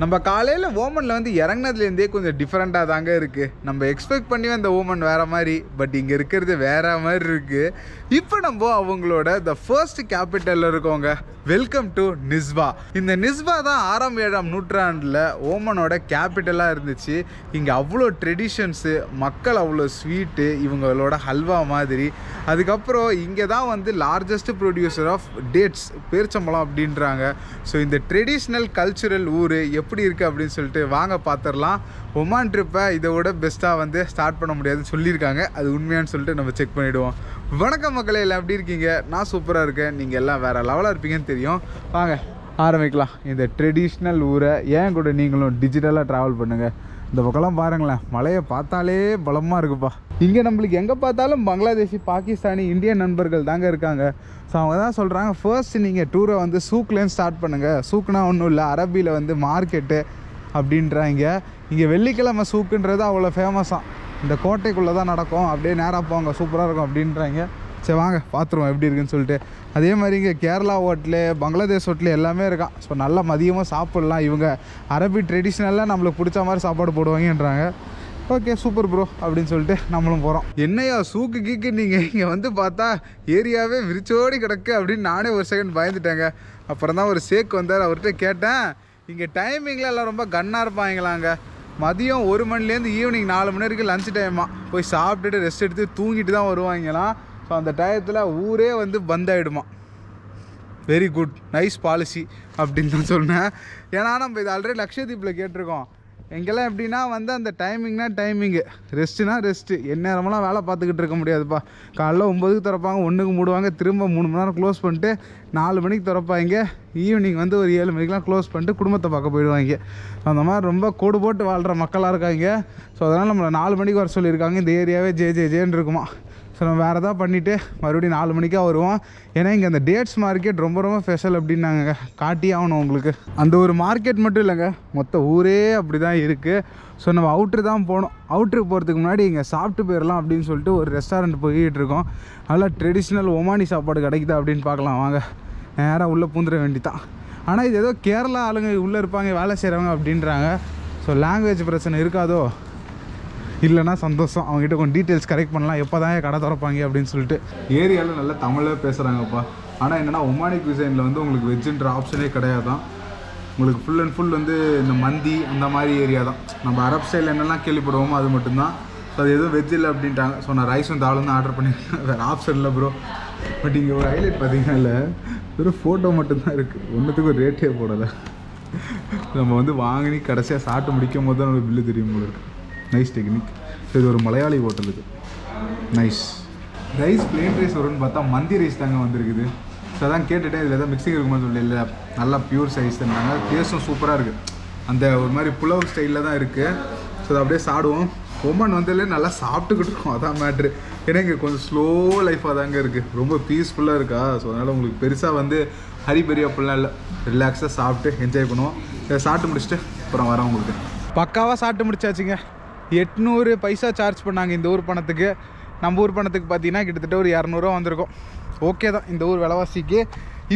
நம்ம காலையில் ஓமனில் வந்து இறங்கினதுலேருந்தே கொஞ்சம் டிஃப்ரெண்ட்டாக தாங்க இருக்குது நம்ம எக்ஸ்பெக்ட் பண்ணி வந்த ஓமன் வேறு மாதிரி பட் இங்கே இருக்கிறது வேறு மாதிரி இருக்குது இப்போ நம்ம அவங்களோட த ஃபர்ஸ்ட் கேபிட்டலில் இருக்கோங்க வெல்கம் டு நிஸ்வா இந்த நிஸ்வா தான் ஆறாம் ஏழாம் நூற்றாண்டில் ஓமனோட கேபிட்டலாக இருந்துச்சு. இங்கே அவ்வளோ ட்ரெடிஷன்ஸு மக்கள் அவ்வளோ ஸ்வீட்டு இவங்களோட ஹல்வா மாதிரி. அதுக்கப்புறம் இங்கே தான் வந்து லார்ஜஸ்ட் ப்ரொடியூசர் ஆஃப் டேட்ஸ் பேர்ச்சம்பழம் அப்படின்றாங்க. ஸோ இந்த ட்ரெடிஷ்னல் கல்ச்சுரல் ஊர் எப்படி இருக்குது அப்படின்னு சொல்லிட்டு வாங்க பார்த்துடலாம் ஒமான் ட்ரிப்பை இதை விட பெஸ்ட்டாக வந்து ஸ்டார்ட் பண்ண முடியாதுன்னு சொல்லியிருக்காங்க. அது உண்மையான்னு சொல்லிட்டு நம்ம செக் பண்ணிவிடுவோம் வணக்கம் மக்களே எல்லாம் எப்படி இருக்கீங்க? நான் சூப்பராக இருக்கேன். நீங்கள் எல்லாம் வேறு லெவலாக இருப்பீங்கன்னு தெரியும். வாங்க ஆரம்பிக்கலாம். இந்த ட்ரெடிஷ்னல் ஊரை ஏன் கூட நீங்களும் டிஜிட்டலாக ட்ராவல் பண்ணுங்கள் இந்த பக்கம்லாம் பாருங்களேன் மலையை பார்த்தாலே பலமாக இருக்குப்பா. இங்கே நம்மளுக்கு எங்கே பார்த்தாலும் பங்களாதேஷி பாகிஸ்தானி இந்தியன் நண்பர்கள் தாங்க இருக்காங்க. ஸோ அவங்க தான் சொல்கிறாங்க ஃபர்ஸ்ட் நீங்கள் டூரை வந்து சூக்லேருந்து ஸ்டார்ட் பண்ணுங்கள் சூக்குனா ஒன்றும் இல்லை அரபியில் வந்து மார்க்கெட்டு அப்படின்றாங்க. இங்கே வெள்ளிக்கிழமை சூக்குன்றது அவ்வளோ ஃபேமஸாக இந்த கோட்டைக்குள்ளே தான் நடக்கும். அப்படியே நேராக போங்க சூப்பராக இருக்கும் அப்படின்றாங்க. சரி வாங்க பார்த்துருவோம் எப்படி இருக்குன்னு சொல்லிட்டு. அதே மாதிரி இங்கே கேரளா ஹோட்டலு பங்களாதேஷ் ஹோட்டலு எல்லாமே இருக்கான். ஸோ நல்லா மதியமாக சாப்பிட்லாம். இவங்க அரபி ட்ரெடிஷ்னலாக நம்மளுக்கு பிடிச்ச மாதிரி சாப்பாடு போடுவாங்கன்றாங்க. ஓகே சூப்பர் ப்ரோ அப்படின்னு சொல்லிட்டு நம்மளும் போகிறோம் என்னையா சூக்கு கீக்கு நீங்கள் இங்கே வந்து பார்த்தா ஏரியாவே விரிச்சோடி கிடக்கு அப்படின்னு நானே ஒரு செகண்ட் பயந்துட்டேங்க. அப்புறம் தான் ஒரு சேக் வந்தார் அவர்கிட்ட கேட்டேன். இங்கே டைமிங்கில் எல்லாம் ரொம்ப கன்னாக இருப்பாங்களாங்க. மதியம் ஒரு மணிலேருந்து ஈவினிங் நாலு மணி வரைக்கும் லஞ்ச் டைமாக போய் சாப்பிட்டுட்டு ரெஸ்ட் எடுத்து தூங்கிட்டு தான் வருவாங்களாம். ஸோ அந்த டயத்தில் ஊரே வந்து பந்த் ஆகிடுமா வெரி குட் நைஸ் பாலிசி அப்படின்னு தான் சொன்னேன். ஏன்னா நம்ம இது ஆல்ரெடி லக்ஷதீப்பில் கேட்டிருக்கோம். எங்கெல்லாம் எப்படின்னா வந்து அந்த டைமிங்னா டைமிங்கு ரெஸ்ட்டுனா ரெஸ்ட்டு எந்நேரமெல்லாம் வேலை பார்த்துக்கிட்டு இருக்க முடியாதுப்பா. காலைல ஒம்பதுக்கு திறப்பாங்க ஒன்றுக்கு மூடுவாங்க திரும்ப மூணு மணி நேரம் க்ளோஸ் பண்ணிட்டு நாலு மணிக்கு திறப்பாங்க. ஈவினிங் வந்து ஒரு ஏழு மணிக்கெலாம் க்ளோஸ் பண்ணிட்டு குடும்பத்தை பார்க்க போயிடுவாங்க. அந்த மாதிரி ரொம்ப கோடு போட்டு வாழ்கிற மக்களாக இருக்காங்க. ஸோ அதனால் நம்மளை நாலு மணிக்கு வர சொல்லியிருக்காங்க. இந்த ஏரியாவே ஜே ஜே ஜேன்னு இருக்குமா. ஸோ நம்ம வேறு எதாவது பண்ணிவிட்டு மறுபடியும் நாலு மணிக்காக வருவோம். ஏன்னா இங்கே அந்த டேட்ஸ் மார்க்கெட் ரொம்ப ரொம்ப ஸ்பெஷல் அப்படின்னாங்க காட்டி ஆகணும் உங்களுக்கு. அந்த ஒரு மார்க்கெட் மட்டும் இல்லைங்க. மொத்த ஊரே அப்படி தான் இருக்குது ஸோ நம்ம அவுட்ரு தான் போகணும். அவுட்ருக்கு போகிறதுக்கு முன்னாடி இங்கே சாப்பிட்டு போயிடலாம் அப்படின்னு சொல்லிட்டு ஒரு ரெஸ்டாரண்ட் போய்கிட்டு இருக்கோம். நல்லா ட்ரெடிஷ்னல் ஒமானி சாப்பாடு கிடைக்குதா அப்படின்னு பார்க்கலாம். வாங்க. நேராக உள்ளே பூந்துட வேண்டிதான். ஆனால் இது ஏதோ கேரளா ஆளுங்க உள்ளே இருப்பாங்க வேலை செய்கிறவங்க அப்படின்றாங்க. ஸோ லாங்குவேஜ் பிரச்சனை இருக்காதோ? இல்லைன்னா சந்தோஷம். அவங்ககிட்ட கொஞ்சம் டீட்டெயில்ஸ் கரெக்ட் பண்ணலாம். எப்போ தான் கடை திறப்பாங்க அப்படின்னு சொல்லிட்டு. ஏரியாவில் நல்லா தமிழே பேசுகிறாங்கப்பா ஆனால் என்னென்னா ஒமானிக் விசைனில் வந்து உங்களுக்கு வெஜ்ஜுன்ற ஆப்ஷனே கிடையாதான். உங்களுக்கு ஃபுல் அண்ட் ஃபுல் வந்து இந்த மந்தி அந்த மாதிரி ஏரியா தான். நம்ம அரப் ஸ்டைலில் என்னெல்லாம் கேள்விப்படுவோமோ அது மட்டும்தான். ஸோ அது எதுவும் வெஜ் இல்லை அப்படின்ட்டாங்க. ஸோ நான் ரைஸும் தாளும் தான் ஆர்டர் பண்ணியிருக்கேன். வேறு ஆப்ஷன் இல்லை ப்ரோ பட் இங்கே ஒரு ஹைலைட் பார்த்தீங்கன்னா இல்லை வெறும் ஃபோட்டோ மட்டும்தான் இருக்குது ஒன்றுத்துக்கு ஒரு ரேட்டே போடலை. நம்ம வந்து வாங்கி கடைசியாக சாப்பிட்டு முடிக்கும் போது தான் நம்மளுக்கு பில்லு தெரியும் போல இருக்குது நைஸ் டெக்னிக் ஸோ இது ஒரு மலையாளி ஹோட்டல் இது. நைஸ் ரைஸ் பிளேன் ரைஸ் வரும்னு பார்த்தா மந்தி ரைஸ் தாங்க வந்திருக்குது. ஸோ அதான் கேட்டுட்டேன். இதில் எதாவது மிக்சிங் இருக்குமா சொல்லி. இல்லை நல்லா பியூர் சைஸ் தாங்க டேஸ்ட்டும் சூப்பராக இருக்குது அந்த ஒரு மாதிரி புலவ் ஸ்டைலில் தான் இருக்குது ஸோ அதை அப்படியே சாப்பிடுவோம். ஒமன் வந்ததுல நல்லா சாப்பிட்டுக்கிட்டு இருக்கோம். அதான் மேட்ரு ஏன்னா இங்கே கொஞ்சம் ஸ்லோ லைஃபாக தாங்க இருக்குது ரொம்ப பீஸ்ஃபுல்லாக இருக்கா? ஸோ அதனால் உங்களுக்கு பெருசாக வந்து ஹரி பெரிய அப்படிலாம் இல்லை. ரிலாக்ஸாக சாப்பிட்டு என்ஜாய் பண்ணுவோம். இதை சாப்பிட்டு முடிச்சுட்டு அப்புறம் வரேன் உங்களுக்கு. பக்காவாக சாப்பிட்டு முடிச்சாச்சுங்க. எட்நூறு பைசா சார்ஜ் பண்ணாங்க இந்த ஊர் பணத்துக்கு. நம்ம ஊர் பணத்துக்கு பார்த்தீங்கன்னா கிட்டத்தட்ட ஒரு இரநூறுவா வந்திருக்கும். ஓகே தான் இந்த ஊர் விலைவாசிக்கு.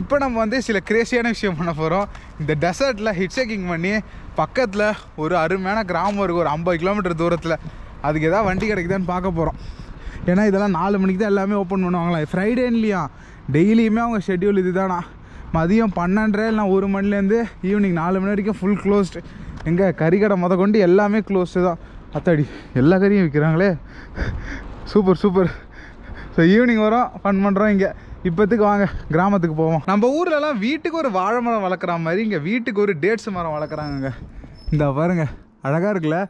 இப்போ நம்ம வந்து சில கிரேசியான விஷயம் பண்ண போகிறோம் இந்த டெசர்ட்டில் ஹிட் செக்கிங் பண்ணி பக்கத்தில் ஒரு அருமையான கிராமம் இருக்குது ஒரு ஐம்பது கிலோமீட்டர் தூரத்தில். அதுக்கு எதாவது வண்டி கிடைக்குதான்னு பார்க்க போகிறோம் ஏன்னா இதெல்லாம் நாலு மணிக்கு தான் எல்லாமே ஓப்பன் பண்ணுவாங்களா? ஃப்ரைடேன்லையா டெய்லியுமே அவங்க ஷெட்யூல் இதுதானா? மதியம் பன்னெண்டரை இல்லை ஒரு மணிலேருந்து ஈவினிங் நாலு மணி வரைக்கும் ஃபுல் க்ளோஸ்டு எங்கே கறிக்கடை முத கொண்டு எல்லாமே க்ளோஸ்டு தான். அத்தாடி எல்லா கறியும் விற்கிறாங்களே சூப்பர் சூப்பர். ஸோ ஈவினிங் வரோம் ஃபன் பண்ணுறோம் இங்கே. இப்போத்துக்கு வாங்க கிராமத்துக்கு போவோம். நம்ம ஊர்லலாம் வீட்டுக்கு ஒரு வாழை மரம் வளர்க்குற மாதிரி இங்கே வீட்டுக்கு ஒரு டேட்ஸ் மரம் வளர்க்குறாங்க இந்த பாருங்க அழகாக இருக்குல்ல?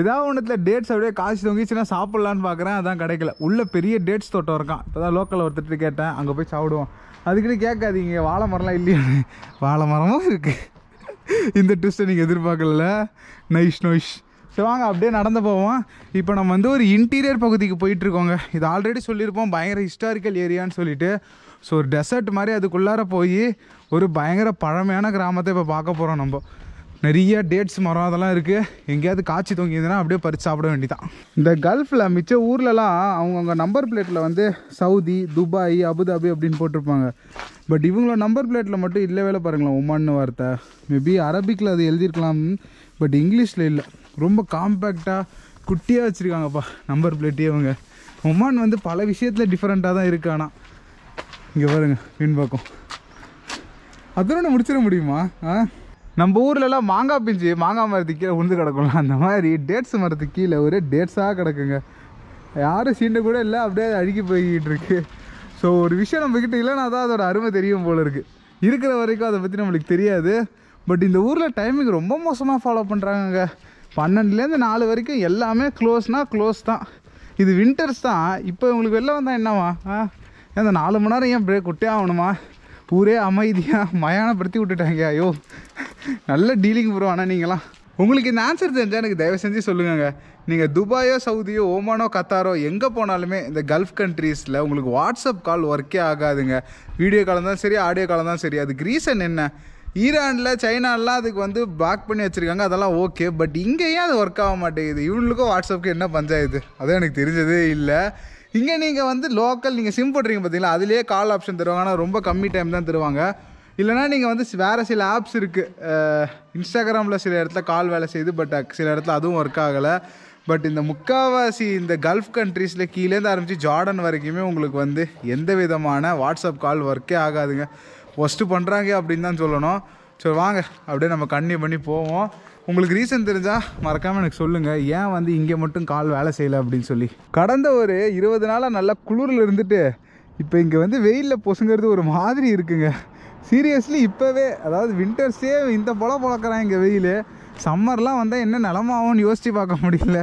ஏதாவது ஒன்றத்தில் டேட்ஸ் அப்படியே காய்ச்சி தொங்கிச்சுன்னா சாப்பிட்லான்னு பார்க்குறேன் அதான் கிடைக்கல. உள்ளே பெரிய டேட்ஸ் தோட்டம் இருக்கான். இப்போ தான் லோக்கலில் ஒருத்தர் கேட்டேன் அங்கே போய் சாப்பிடுவோம். அதுக்குன்னு கேட்காதீங்க வாழை மரம்லாம் இல்லையா வாழை மரமும் இருக்குது இந்த ட்விஸ்ட்டை நீங்கள் எதிர்பார்க்கல நைஷ் நோய்ஷ் ஸோ வாங்க அப்படியே நடந்து போவோம். இப்போ நம்ம வந்து ஒரு இன்டீரியர் பகுதிக்கு போயிட்டுருக்கோங்க. இது ஆல்ரெடி சொல்லியிருப்போம் பயங்கர ஹிஸ்டாரிக்கல் ஏரியான்னு சொல்லிட்டு. ஸோ ஒரு டெசர்ட் மாதிரி அதுக்குள்ளார போய் ஒரு பயங்கர பழமையான கிராமத்தை இப்போ பார்க்க போகிறோம் நம்ம. நிறைய டேட்ஸ் மரம் அதெல்லாம் இருக்குது எங்கேயாவது காய்ச்சி தொங்கியதுன்னா அப்படியே பறித்து சாப்பிட வேண்டிதான் இந்த கல்ஃபில் மிச்ச ஊர்லலாம் அவங்கவுங்க நம்பர் பிளேட்டில் வந்து சவுதி துபாய் அபுதாபி அப்படின்னு போட்டிருப்பாங்க. பட் இவங்களோட நம்பர் பிளேட்டில் மட்டும் இல்லை வேலை பாருங்களேன் ஒமான்னு வார்த்தை. மேபி அரபிக்கில் அது எழுதியிருக்கலாம் பட் இங்கிலீஷில் இல்லை. ரொம்ப காம்பேக்டாக குட்டியாக வச்சுருக்காங்கப்பா நம்பர் பிளேட்டே அவங்க ஒமான் வந்து பல விஷயத்தில் டிஃப்ரெண்ட்டாக தான் இருக்கானா. இங்கே பாருங்க பார்க்கும். அதோட முடிச்சிட முடியுமா? ஆ? நம்ம ஊர்லலாம் மாங்காய் பிஞ்சு மாங்காய் மரத்துக்கு கீழே உழுந்து கிடக்கும்ல அந்த மாதிரி டேட்ஸ் மரத்துக்கு கீழே ஒரே டேட்ஸாக கிடக்குங்க. யாரும் சீண்டை கூட இல்லை அப்படியே அழுகி போய்கிட்டு இருக்கு. ஸோ ஒரு விஷயம் நம்மக்கிட்ட இல்லைனா தான் அதோட அருமை தெரியும் போல இருக்குது இருக்கிற வரைக்கும் அதை பற்றி நம்மளுக்கு தெரியாது. பட் இந்த ஊரில் டைமிங் ரொம்ப மோசமாக ஃபாலோ பண்ணுறாங்கங்க பன்னெண்டுலேருந்து நாலு வரைக்கும் எல்லாமே க்ளோஸ்னால் க்ளோஸ் தான். இது வின்டர்ஸ் தான். இப்போ உங்களுக்கு வெளில வந்தால் என்னவா ஆ அந்த நாலு மணி நேரம் ஏன் பிரேக் விட்டே ஆகணுமா? ஊரே அமைதியாக மயானப்படுத்தி விட்டுட்டாங்க. ஐயோ நல்ல டீலிங் ப்ரோ ஆனால் நீங்களாம். உங்களுக்கு இந்த ஆன்சர் தெரிஞ்சால் எனக்கு தயவு செஞ்சு சொல்லுங்கங்க. நீங்கள் துபாயோ சவுதியோ ஓமானோ கத்தாரோ எங்கே போனாலுமே இந்த கல்ஃப் கண்ட்ரீஸில் உங்களுக்கு வாட்ஸ்அப் கால் ஒர்க்கே ஆகாதுங்க. வீடியோ காலம் தான் சரி ஆடியோ காலம் தான் சரி. அதுக்கு ரீசன் என்ன? ஈரானில் சைனாலாம் அதுக்கு வந்து பேக் பண்ணி வச்சுருக்காங்க அதெல்லாம் ஓகே பட் இங்கேயும் அது ஒர்க் ஆக மாட்டேங்குது. இவங்களுக்கும் வாட்ஸ்அப்புக்கு என்ன பஞ்சாயத்து? அதான் எனக்கு தெரிஞ்சதே இல்லை. இங்கே நீங்கள் வந்து லோக்கல் நீங்கள் சிம் போடுறீங்க பார்த்தீங்களா அதுலேயே கால் ஆப்ஷன் தருவாங்க. ஆனால் ரொம்ப கம்மி டைம் தான் தருவாங்க. இல்லைனா நீங்கள் வந்து வேறு சில ஆப்ஸ் இருக்குது இன்ஸ்டாகிராமில் சில இடத்துல கால் வேலை செய்யுது பட் சில இடத்துல அதுவும் ஒர்க் ஆகலை. பட் இந்த முக்காவாசி இந்த கல்ஃப் கண்ட்ரீஸில் கீழேருந்து ஆரம்பித்து ஜார்டன் வரைக்குமே உங்களுக்கு வந்து எந்த விதமான வாட்ஸ்அப் கால் ஒர்க்கே ஆகாதுங்க. ஒஸ்ட்டு பண்ணுறாங்க அப்படின்னு தான் சொல்லணும். சரி வாங்க. அப்படியே நம்ம கண்ணி பண்ணி போவோம். உங்களுக்கு ரீசன் தெரிஞ்சால் மறக்காமல் எனக்கு சொல்லுங்கள் ஏன் வந்து இங்கே மட்டும் கால் வேலை செய்யலை அப்படின்னு சொல்லி. கடந்த ஒரு இருபது நாளாக நல்லா குளிரில் இருந்துட்டு இப்போ இங்கே வந்து வெயிலில் பொசுங்கிறது ஒரு மாதிரி இருக்குங்க. சீரியஸ்லி இப்போவே அதாவது வின்டர்ஸே இந்த போல பொழக்கிறான் இங்கே வெயில். சம்மர்லாம் வந்தால் என்ன நிலமாகும்னு யோசித்து பார்க்க முடியல.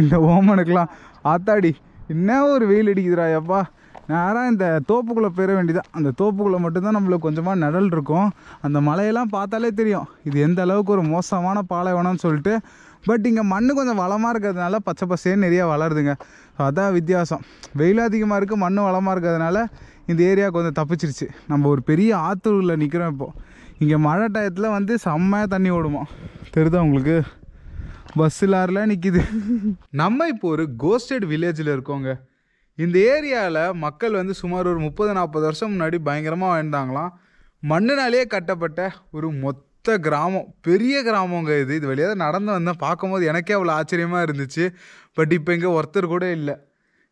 இந்த ஓமனுக்கெலாம் ஆத்தாடி என்ன ஒரு வெயில் அடிக்குதுடா எப்பா. நேராக இந்த தோப்புக்குள்ளே போயிட வேண்டியதான் அந்த தோப்புக்குள்ளே மட்டும்தான் நம்மளுக்கு கொஞ்சமாக நிழல் இருக்கும். அந்த மலையெல்லாம் பார்த்தாலே தெரியும். இது எந்த அளவுக்கு ஒரு மோசமான பாலைவனம்னு சொல்லிட்டு. பட் இங்கே மண் கொஞ்சம் வளமாக இருக்கிறதுனால பச்சை பசேன்னு நிறையா வளருதுங்க. ஸோ அதான் வித்தியாசம். வெயில் அதிகமாக இருக்குது மண் வளமாக இருக்கிறதுனால இந்த ஏரியா கொஞ்சம் தப்பிச்சிருச்சு. நம்ம ஒரு பெரிய ஆத்தூரில் நிற்கிறோம் இப்போது இங்கே மழை டயத்தில் வந்து செம்மையாக தண்ணி ஓடுமா. தெரியுதா உங்களுக்கு? பஸ் லாரில் நிற்கிது நம்ம இப்போ ஒரு கோஸ்டட் வில்லேஜில் இருக்கோங்க. இந்த ஏரியாவில் மக்கள் வந்து சுமார் ஒரு முப்பது நாற்பது வருஷம் முன்னாடி பயங்கரமாக வாழ்ந்தாங்களாம். மண்ணினாலேயே கட்டப்பட்ட ஒரு மொத்த கிராமம் பெரிய கிராமங்க இது. இது வழியாக நடந்து வந்தேன். பார்க்கும்போது எனக்கே அவ்வளோ ஆச்சரியமாக இருந்துச்சு. பட் இப்போ இங்கே ஒருத்தர் கூட இல்லை.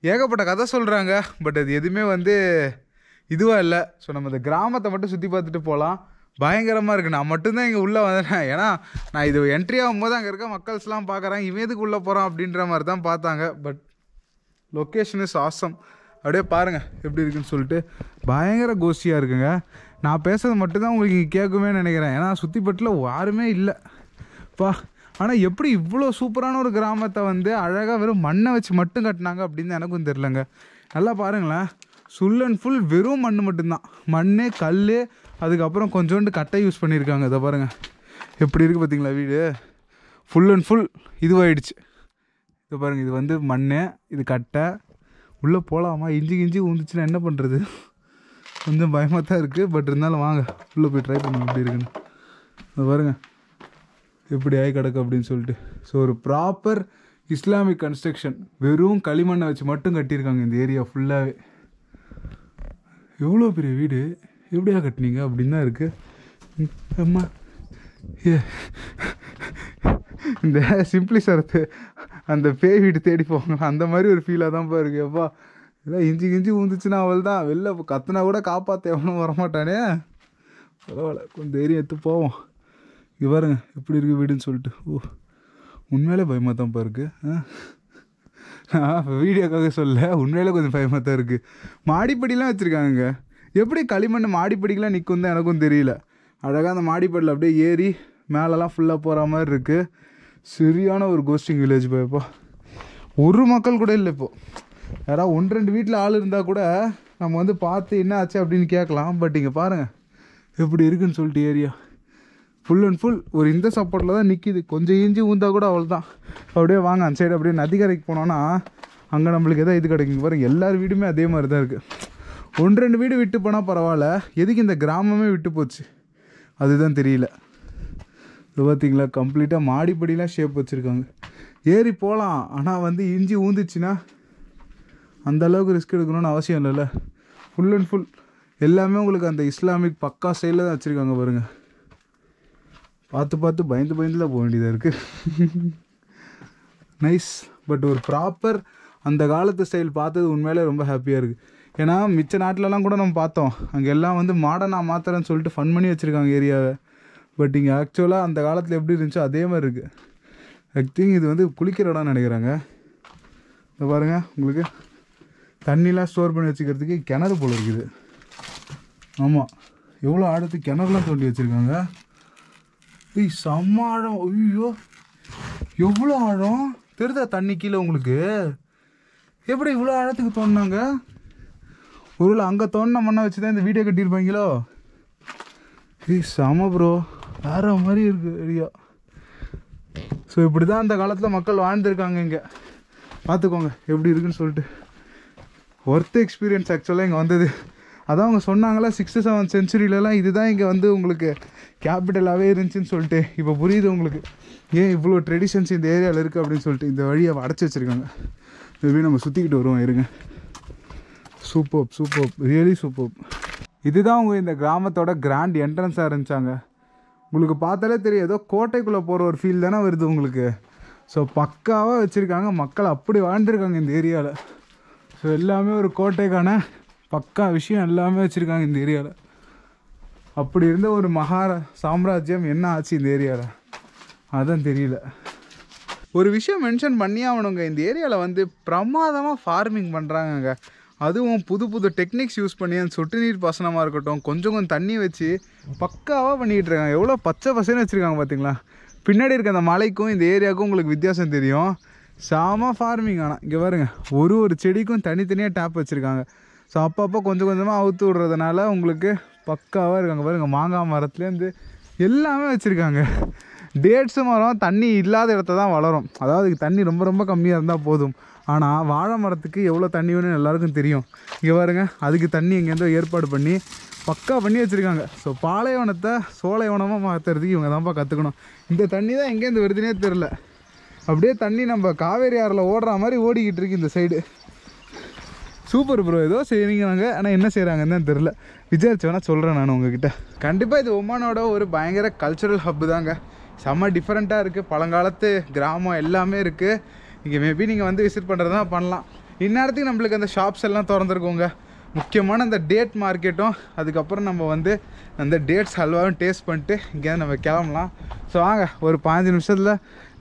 ஏகப்பட்ட கதை சொல்கிறாங்க பட் அது எதுவுமே வந்து இதுவாக இல்லை. ஸோ நம்ம இந்த கிராமத்தை மட்டும் சுற்றி பார்த்துட்டு போகலாம் பயங்கரமாக இருக்குது நான் மட்டும்தான் இங்கே உள்ளே வந்தேன். ஏன்னா நான் இது என்ட்ரி ஆகும்போது அங்கே இருக்க மக்கள்ஸ்லாம் பார்க்குறேன் இவன் எதுக்கு உள்ளே போகிறான் அப்படின்ற மாதிரி தான் பார்த்தாங்க. பட் லொக்கேஷன் இஸ் ஆசம் அப்படியே பாருங்கள் எப்படி இருக்குன்னு சொல்லிட்டு. பயங்கர கோஷ்டியாக இருக்குங்க. நான் பேசுறது மட்டும்தான் உங்களுக்கு கேட்குமே நினைக்கிறேன். ஏன்னா சுற்றிப்பட்டில் யாருமே இல்லை. பா ஆனால் எப்படி இவ்வளோ சூப்பரான ஒரு கிராமத்தை வந்து அழகாக வெறும் மண்ணை வச்சு மட்டும் கட்டினாங்க அப்படின்னு எனக்கும் தெரிலங்க நல்லா பாருங்களேன். ஃபுல் அண்ட் ஃபுல் வெறும் மண் மட்டும்தான். மண் கல் அதுக்கப்புறம் கொஞ்சோண்டு கட்டை யூஸ் பண்ணியிருக்காங்க. இதை பாருங்கள் எப்படி இருக்குது பார்த்தீங்களா வீடு? ஃபுல் அண்ட் ஃபுல் இதுவாகிடுச்சு இது பாருங்கள் இது வந்து மண் இது கட்டை. உள்ளே போகலாமா இஞ்சி கிஞ்சி ஊந்துச்சுன்னா என்ன பண்ணுறது கொஞ்சம் பயமாக தான் இருக்குது பட் இருந்தாலும் வாங்க உள்ளே போய் ட்ரை பண்ணுங்க எப்படி இருக்குன்னு. இந்த பாருங்க எப்படி ஆகி கிடக்கு அப்படின்னு சொல்லிட்டு. ஸோ ஒரு ப்ராப்பர் இஸ்லாமிக் கன்ஸ்ட்ரக்ஷன் வெறும் களிமண்ணை வச்சு மட்டும் கட்டியிருக்காங்க இந்த ஏரியா ஃபுல்லாகவே எவ்வளோ பெரிய வீடு? எப்படியா கட்டினீங்க? அப்படின்னு தான் இருக்குது அம்மா ஏ. இந்த சிம்பிளி சரத்து அந்த பேய் வீடு தேடி போவாங்க அந்த மாதிரி ஒரு ஃபீலாக தான் பாருக்கு எப்பா இல்லை இஞ்சி கிஞ்சி ஊந்துச்சுன்னா அவள் தான் வெளில கத்துனா கூட காப்பாற்ற எவனும் வரமாட்டானே. பரவாயில்ல கொஞ்சம் தைரியம் எடுத்து போவோம். இங்கே பாருங்க எப்படி இருக்குது வீடுன்னு சொல்லிட்டு. ஓ உண்மையிலே பயமாக தான்ப்பா இருக்குது நான் வீடியோக்காக சொல்ல உண்மையிலே கொஞ்சம் பயமாக தான் இருக்குது மாடிப்படிலாம் வச்சுருக்காங்க எப்படி களிமண் மாடிப்படிக்கெலாம் நிற்கும் தான் எனக்கும் தெரியல. அழகாக அந்த மாடிப்படியில் அப்படியே ஏறி மேலெலாம் ஃபுல்லாக போகிற மாதிரி இருக்குது சரியான ஒரு கோஸ்டிங் வில்லேஜ் போயப்பா ஒரு மக்கள் கூட இல்லை இப்போது யாராவது ஒன்று ரெண்டு வீட்டில் ஆள் இருந்தால் கூட நம்ம வந்து பார்த்து என்ன ஆச்சு அப்படின்னு கேட்கலாம். பட் இங்கே பாருங்கள் எப்படி இருக்குன்னு சொல்லிட்டு ஏரியா. ஃபுல் அண்ட் ஃபுல் ஒரு இந்த சப்போர்ட்டில் தான் நிற்கிது கொஞ்சம் இஞ்சி ஊந்தா கூட அவ்வளோ தான் அப்படியே வாங்க அந்த சைடு அப்படியே நதிக்கரைக்கு போனோன்னா அங்கே நம்மளுக்கு எதாவது இது கிடைக்கும் பாருங்க எல்லார் வீடுமே அதே மாதிரி தான் இருக்குது ஒன்று ரெண்டு வீடு விட்டு போனால் பரவாயில்ல. எதுக்கு இந்த கிராமமே விட்டு போச்சு? அதுதான் தெரியல. இது பார்த்தீங்களா கம்ப்ளீட்டாக மாடிப்படிலாம் ஷேப் வச்சுருக்காங்க. ஏறி போகலாம் ஆனால் வந்து இஞ்சி ஊந்துச்சுன்னா அந்த அளவுக்கு ரிஸ்க் எடுக்கணும்னு அவசியம் இல்லைல்ல. ஃபுல் அண்ட் ஃபுல் எல்லாமே உங்களுக்கு அந்த இஸ்லாமிக் பக்கா ஸ்டைலில் தான் வச்சுருக்காங்க பாருங்கள் பார்த்து பார்த்து பயந்து பயந்துல போக வேண்டியதாக இருக்குது நைஸ் பட் ஒரு ப்ராப்பர் அந்த காலத்து ஸ்டைல் பார்த்தது உண்மையிலே ரொம்ப ஹாப்பியாக இருக்குது ஏன்னா மிச்ச நாட்டிலலாம் கூட நம்ம பார்த்தோம். அங்கே எல்லாம் வந்து மாடர்னாக மாத்திரன்னு சொல்லிட்டு ஃபன் பண்ணி வச்சுருக்காங்க ஏரியாவை. பட் இங்கே ஆக்சுவலாக அந்த காலத்தில் எப்படி இருந்துச்சோ அதே மாதிரி இருக்குது ஐ திங்க் இது வந்து குளிக்கிற இடம்னு நினைக்கிறாங்க. இந்த பாருங்கள் உங்களுக்கு தண்ணிலாம் ஸ்டோர் பண்ணி வச்சுக்கிறதுக்கு கிணறு போல் இருக்குது. ஆமாம் எவ்வளோ ஆழத்துக்கு கிணறுலாம் தோண்டி வச்சுருக்காங்க. ஐய் செம்ம ஆழம். ஐயோ எவ்வளோ ஆழம்? தெரிதா தண்ணி கீழே உங்களுக்கு? எப்படி இவ்வளோ ஆழத்துக்கு தோண்டினாங்க ஒருவேளை அங்கே தோண்டின மண்ணை வச்சு தான் இந்த வீடியோ கட்டியிருப்பாங்களோ? ஏய் செம ப்ரோ வேற மாதிரி இருக்கு ஏரியா ஸோ இப்படி தான் அந்த காலத்தில் மக்கள் வாழ்ந்துருக்காங்க இங்கே. பார்த்துக்கோங்க எப்படி இருக்குன்னு சொல்லிட்டு. ஒர்த் எக்ஸ்பீரியன்ஸ் ஆக்சுவலாக இங்கே வந்தது. அதான் அவங்க சொன்னாங்களா சிக்ஸ்த்து செவன்த் சென்ச்சுரியிலலாம் இதுதான் இங்கே வந்து உங்களுக்கு கேபிட்டலாகவே இருந்துச்சுன்னு சொல்லிட்டு. இப்போ புரியுது உங்களுக்கு. ஏன் இவ்வளோ ட்ரெடிஷன்ஸ் இந்த ஏரியாவில் இருக்குது அப்படின்னு சொல்லிட்டு இந்த வழியை அடைச்சி வச்சுருக்காங்க. மேபி நம்ம சுற்றிக்கிட்டு வருவோம் இருங்க. சூப்பர் சூப்பர் ரியலி சூப்பர் இதுதான் உங்கள் இந்த கிராமத்தோட கிராண்ட் என்ட்ரன்ஸாக இருந்துச்சாங்க. உங்களுக்கு பார்த்தாலே தெரியும். ஏதோ கோட்டைக்குள்ளே போகிற ஒரு ஃபீல் தானே வருது உங்களுக்கு. ஸோ பக்காவாக வச்சுருக்காங்க. மக்கள் அப்படி வாழ்ந்துருக்காங்க இந்த ஏரியாவில் ஸோ எல்லாமே ஒரு கோட்டைக்கான பக்கா விஷயம் எல்லாமே வச்சுருக்காங்க இந்த ஏரியாவில் அப்படி இருந்த ஒரு மகா சாம்ராஜ்யம் என்ன ஆச்சு இந்த ஏரியாவில் அதான் தெரியல. ஒரு விஷயம் மென்ஷன் பண்ணி ஆகணுங்க. இந்த ஏரியாவில் வந்து பிரமாதமாக ஃபார்மிங் பண்ணுறாங்கங்க அதுவும் புது புது டெக்னிக்ஸ் யூஸ் பண்ணி அந்த சொட்டு நீர் பாசனமாக இருக்கட்டும் கொஞ்சம் கொஞ்சம் தண்ணி வச்சு பக்காவாக பண்ணிகிட்டு இருக்காங்க. எவ்வளோ பச்சை பசேன்னு வச்சுருக்காங்க பார்த்தீங்களா பின்னாடி இருக்க அந்த மலைக்கும் இந்த ஏரியாவுக்கும் உங்களுக்கு வித்தியாசம் தெரியும். சாம ஃபார்மிங் ஆனால் இங்கே பாருங்க ஒரு ஒரு செடிக்கும் தனித்தனியாக டேப் வச்சுருக்காங்க. ஸோ அப்பப்போ கொஞ்சம் கொஞ்சமாக அவுத்து விடுறதுனால உங்களுக்கு பக்காவாக இருக்காங்க. பாருங்கள் மாங்காய் மரத்துலேருந்து எல்லாமே வச்சுருக்காங்க. டேட்ஸு மரம் தண்ணி இல்லாத இடத்த தான் வளரும். அதாவது தண்ணி ரொம்ப ரொம்ப கம்மியாக இருந்தால் போதும். ஆனால் வாழை மரத்துக்கு எவ்வளோ தண்ணி வேணும்னு எல்லாருக்கும் தெரியும். இங்கே பாருங்க அதுக்கு தண்ணி எங்கேருந்தோ ஏற்பாடு பண்ணி பக்கா பண்ணி வச்சுருக்காங்க. ஸோ பாலைவனத்தை சோலைவனமாக மாற்றுறதுக்கு இவங்க தான்ப்பா கற்றுக்கணும் இந்த தண்ணி தான் எங்கேருந்து வருதுனே தெரில அப்படியே தண்ணி நம்ம காவேரி ஆறில் ஓடுற மாதிரி ஓடிக்கிட்டு இருக்கு இந்த சைடு சூப்பர் ப்ரோ ஏதோ செய்வீங்கிறாங்க ஆனால் என்ன செய்கிறாங்கன்னு தான் தெரில விசாரிச்சு வேணால் சொல்கிறேன் நான் உங்ககிட்ட. கண்டிப்பாக இது ஒமானோட ஒரு பயங்கர கல்ச்சுரல் ஹப்பு தாங்க. செம்ம டிஃப்ரெண்ட்டாக இருக்குது பழங்காலத்து கிராமம் எல்லாமே இருக்குது இங்கே மேபி நீங்கள் வந்து விசிட் பண்ணுறதா பண்ணலாம். இந்நேரத்துக்கு நம்மளுக்கு அந்த ஷாப்ஸ் எல்லாம் திறந்துருக்கோங்க. முக்கியமான அந்த டேட் மார்க்கெட்டும் அதுக்கப்புறம் நம்ம வந்து அந்த டேட்ஸ் ஹல்வாவும் டேஸ்ட் பண்ணிட்டு இங்கேருந்து நம்ம கிளம்பலாம். ஸோ வாங்க ஒரு பாஞ்சு நிமிஷத்தில்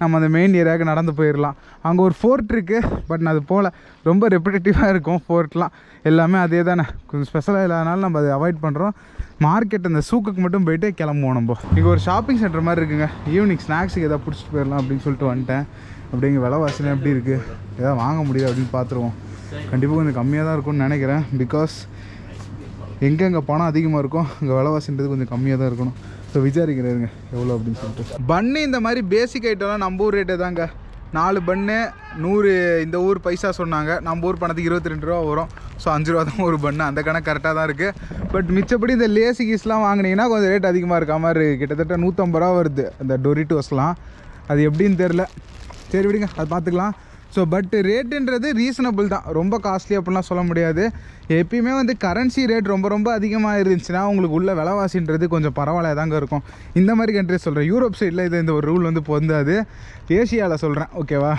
நம்ம அந்த மெயின் ஏரியாவுக்கு நடந்து போயிடலாம் அங்கே ஒரு ஃபோர்ட் இருக்குது பட் நான் அது போகல. ரொம்ப ரெப்பிடேட்டிவாக இருக்கும் ஃபோர்ட்லாம் எல்லாமே அதே தானே கொஞ்சம் ஸ்பெஷலாக இல்லாதனால நம்ம அதை அவாய்ட் பண்ணுறோம் மார்க்கெட் அந்த சூக்குக்கு மட்டும் போயிட்டு கிளம்புவோம் நம்ம. இங்கே ஒரு ஷாப்பிங் சென்டர் மாதிரி இருக்குங்க. ஈவினிங் ஸ்நாக்ஸுக்கு எதாவது பிடிச்சிட்டு போயிடலாம் அப்படின்னு சொல்லிட்டு வந்துட்டேன். அப்படிங்க விலைவாசிலாம் எப்படி இருக்குது எதாவது வாங்க முடியுது அப்படின்னு பார்த்துருவோம். கண்டிப்பாக கொஞ்சம் கம்மியாக தான் இருக்கும்னு நினைக்கிறேன். பிகாஸ் எங்கெங்கே பணம் அதிகமாக இருக்கும் அங்கே விலைவாசின்றது கொஞ்சம் கம்மியாக தான் இருக்கணும். ஸோ விசாரிக்கிறேங்க எவ்வளோ அப்படின்னு சொல்லிட்டு. பன்னு இந்த மாதிரி பேசிக் ஐட்டம்லாம் நம்ம ஊர் ரேட்டு தாங்க. நாலு பன்னு நூறு இந்த ஊர் பைசா சொன்னாங்க. நம்ம ஊர் பணத்துக்கு இருபத்தி ரெண்டு ரூபா வரும். ஸோ அஞ்சு ரூபா தான் ஒரு பன்னு அந்த கணக்கு கரெக்டாக தான் இருக்குது பட் மிச்சப்படி இந்த லேசி கீஸ்லாம் வாங்கினீங்கன்னா கொஞ்சம் ரேட் அதிகமாக இருக்க மாதிரி கிட்டத்தட்ட நூற்றம்பது ரூபா வருது. அந்த டொரிட்டோஸ்லாம் அது எப்படின்னு தெரில சரி விடுங்க அது பார்த்துக்கலாம். ஸோ பட் ரேட்டுன்றது ரீசனபிள் தான். ரொம்ப காஸ்ட்லி அப்படிலாம் சொல்ல முடியாது. எப்பயுமே வந்து கரன்சி ரேட் ரொம்ப ரொம்ப அதிகமாக இருந்துச்சுன்னா உங்களுக்கு உள்ள விலைவாசின்றது கொஞ்சம் பரவாயில்ல தாங்க இருக்கும். இந்த மாதிரி கண்ட்ரி சொல்கிறேன் யூரோப் சைடில் இது இந்த ஒரு ரூல் வந்து பொருந்தாது. ஏசியாவில் சொல்கிறேன் ஓகேவா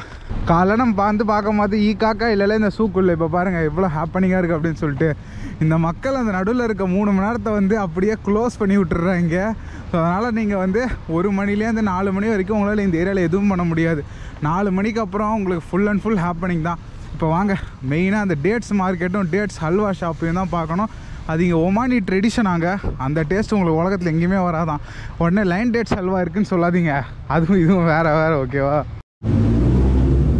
காலைல நம்ம பார்த்து பார்க்கும் போது ஈ காக்கா இல்லைல்ல இந்த சூக்குள்ள இப்போ பாருங்கள் எவ்வளோ ஹாப்பனிங்காக இருக்குது அப்படின்னு சொல்லிட்டு இந்த மக்கள் அந்த நடுவில் இருக்க மூணு மணி நேரத்தை வந்து அப்படியே க்ளோஸ் பண்ணி விட்டுறாங்க. ஸோ அதனால் நீங்கள் வந்து ஒரு மணிலேருந்து நாலு மணி வரைக்கும் உங்களால் இந்த ஏரியாவில் எதுவும் பண்ண முடியாது. நாலு மணிக்கு அப்புறம் உங்களுக்கு ஃபுல் அண்ட் ஃபுல் ஹாப்பனிங் தான். இப்போ வாங்க மெயினாக அந்த டேட்ஸ் மார்க்கெட்டும் டேட்ஸ் ஹல்வா ஷாப்பையும் தான் பார்க்கணும். அது இங்கே ஒமானி ட்ரெடிஷனாங்க அந்த டேஸ்ட் உங்களுக்கு உலகத்தில் எங்கேயுமே வராதான். உடனே லைன் டேட்ஸ் ஹல்வா இருக்குன்னு சொல்லாதீங்க. அதுவும் இதுவும் வேறு வேறு ஓகேவா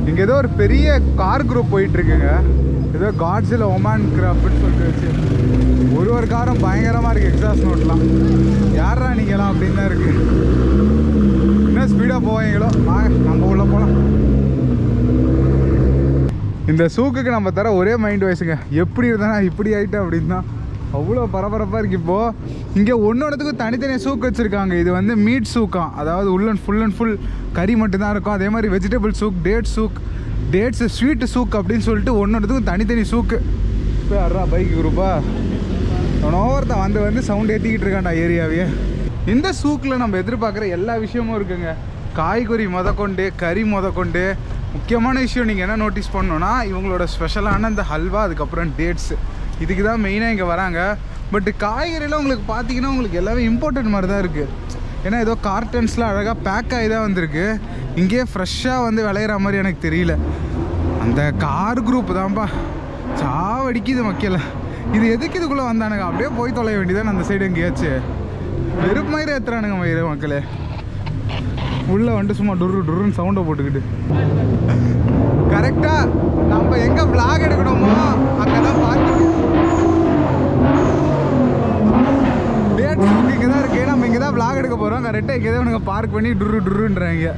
இங்கே ஏதோ ஒரு பெரிய கார் குரூப் போயிட்டுருக்குங்க. ஏதோ காட்ஸில் ஒமான் கிராஃப்ட்னு சொல்லிட்டு வச்சு. ஒரு ஒரு காரும் பயங்கரமாக இருக்குது எக்ஸாஸ் நோட்லாம் யாரா நீங்களாம் அப்படின்னு தான் இருக்குது இன்னும் ஸ்பீடாக போவீங்களோ? வாங்க நம்ம உள்ளே போகலாம் இந்த சூக்குக்கு நம்ம தர ஒரே மைண்ட் வயசுங்க எப்படி இருந்தானா இப்படி ஆகிட்டேன் அப்படின்னு தான் அவ்வளோ பரபரப்பாக இருக்குது இப்போது இங்கே ஒன்றொன்றுத்துக்கும் தனித்தனியாக சூக் வச்சுருக்காங்க. இது வந்து மீட் சூக்காம் அதாவது உள்ள ஃபுல் அண்ட் ஃபுல் கறி மட்டும்தான் இருக்கும். அதே மாதிரி வெஜிடபிள் சூக் டேட் சூக் டேட்ஸ் ஸ்வீட்டு சூக் அப்படின்னு சொல்லிட்டு ஒன்றொன்றுத்துக்கும் தனித்தனி சூக்கு. இப்போ யாரா பைக் குரூப்பா. ஒருத்தன் வந்து வந்து சவுண்ட் ஏற்றிக்கிட்டு இருக்கான்டா ஏரியாவே. இந்த சூக்கில் நம்ம எதிர்பார்க்குற எல்லா விஷயமும் இருக்குங்க. காய்கறி மொதக்கொண்டு கறி மொதக்கொண்டு. முக்கியமான விஷயம் நீங்கள் என்ன நோட்டீஸ் பண்ணணும்னா இவங்களோட ஸ்பெஷலான இந்த ஹல்வா அதுக்கப்புறம் டேட்ஸ் இதுக்கு தான் மெயினாக இங்கே வராங்க. பட் காய்கறிலாம் உங்களுக்கு பார்த்தீங்கன்னா உங்களுக்கு எல்லாமே இம்பார்ட்டன்ட் மாதிரி தான் இருக்குது ஏன்னா ஏதோ கார்ட்டன்ஸ்லாம் அழகாக பேக் ஆகி தான் வந்திருக்கு. இங்கேயே ஃப்ரெஷ்ஷாக வந்து விளையிற மாதிரி எனக்கு தெரியல. அந்த கார் குரூப் தான்ப்பா. சாவடிக்குது மக்கள். இது எதுக்கு இதுக்குள்ளே வந்தானுங்க? அப்படியே போய் தொலைய வேண்டியதான் அந்த சைடு எங்கேயாச்சு. வெறுப்பு மாதிரி ஏற்றுறானுங்க மயிறு மக்களே. உள்ளே வந்துட்டு சும்மா டுரு டுருன்னு சவுண்டை போட்டுக்கிட்டு. கரெக்டாக நம்ம எங்கே vlog எடுக்கணுமோ அங்கே தான் பார்த்து டேட்ஸ் இங்கே தான் இருக்கு. நம்ம இங்கே தான் vlog எடுக்க போகிறோம் கரெக்டாக இங்கே தான் இவனுங்க பார்க் பண்ணி டுரு டுருன்றாங்க.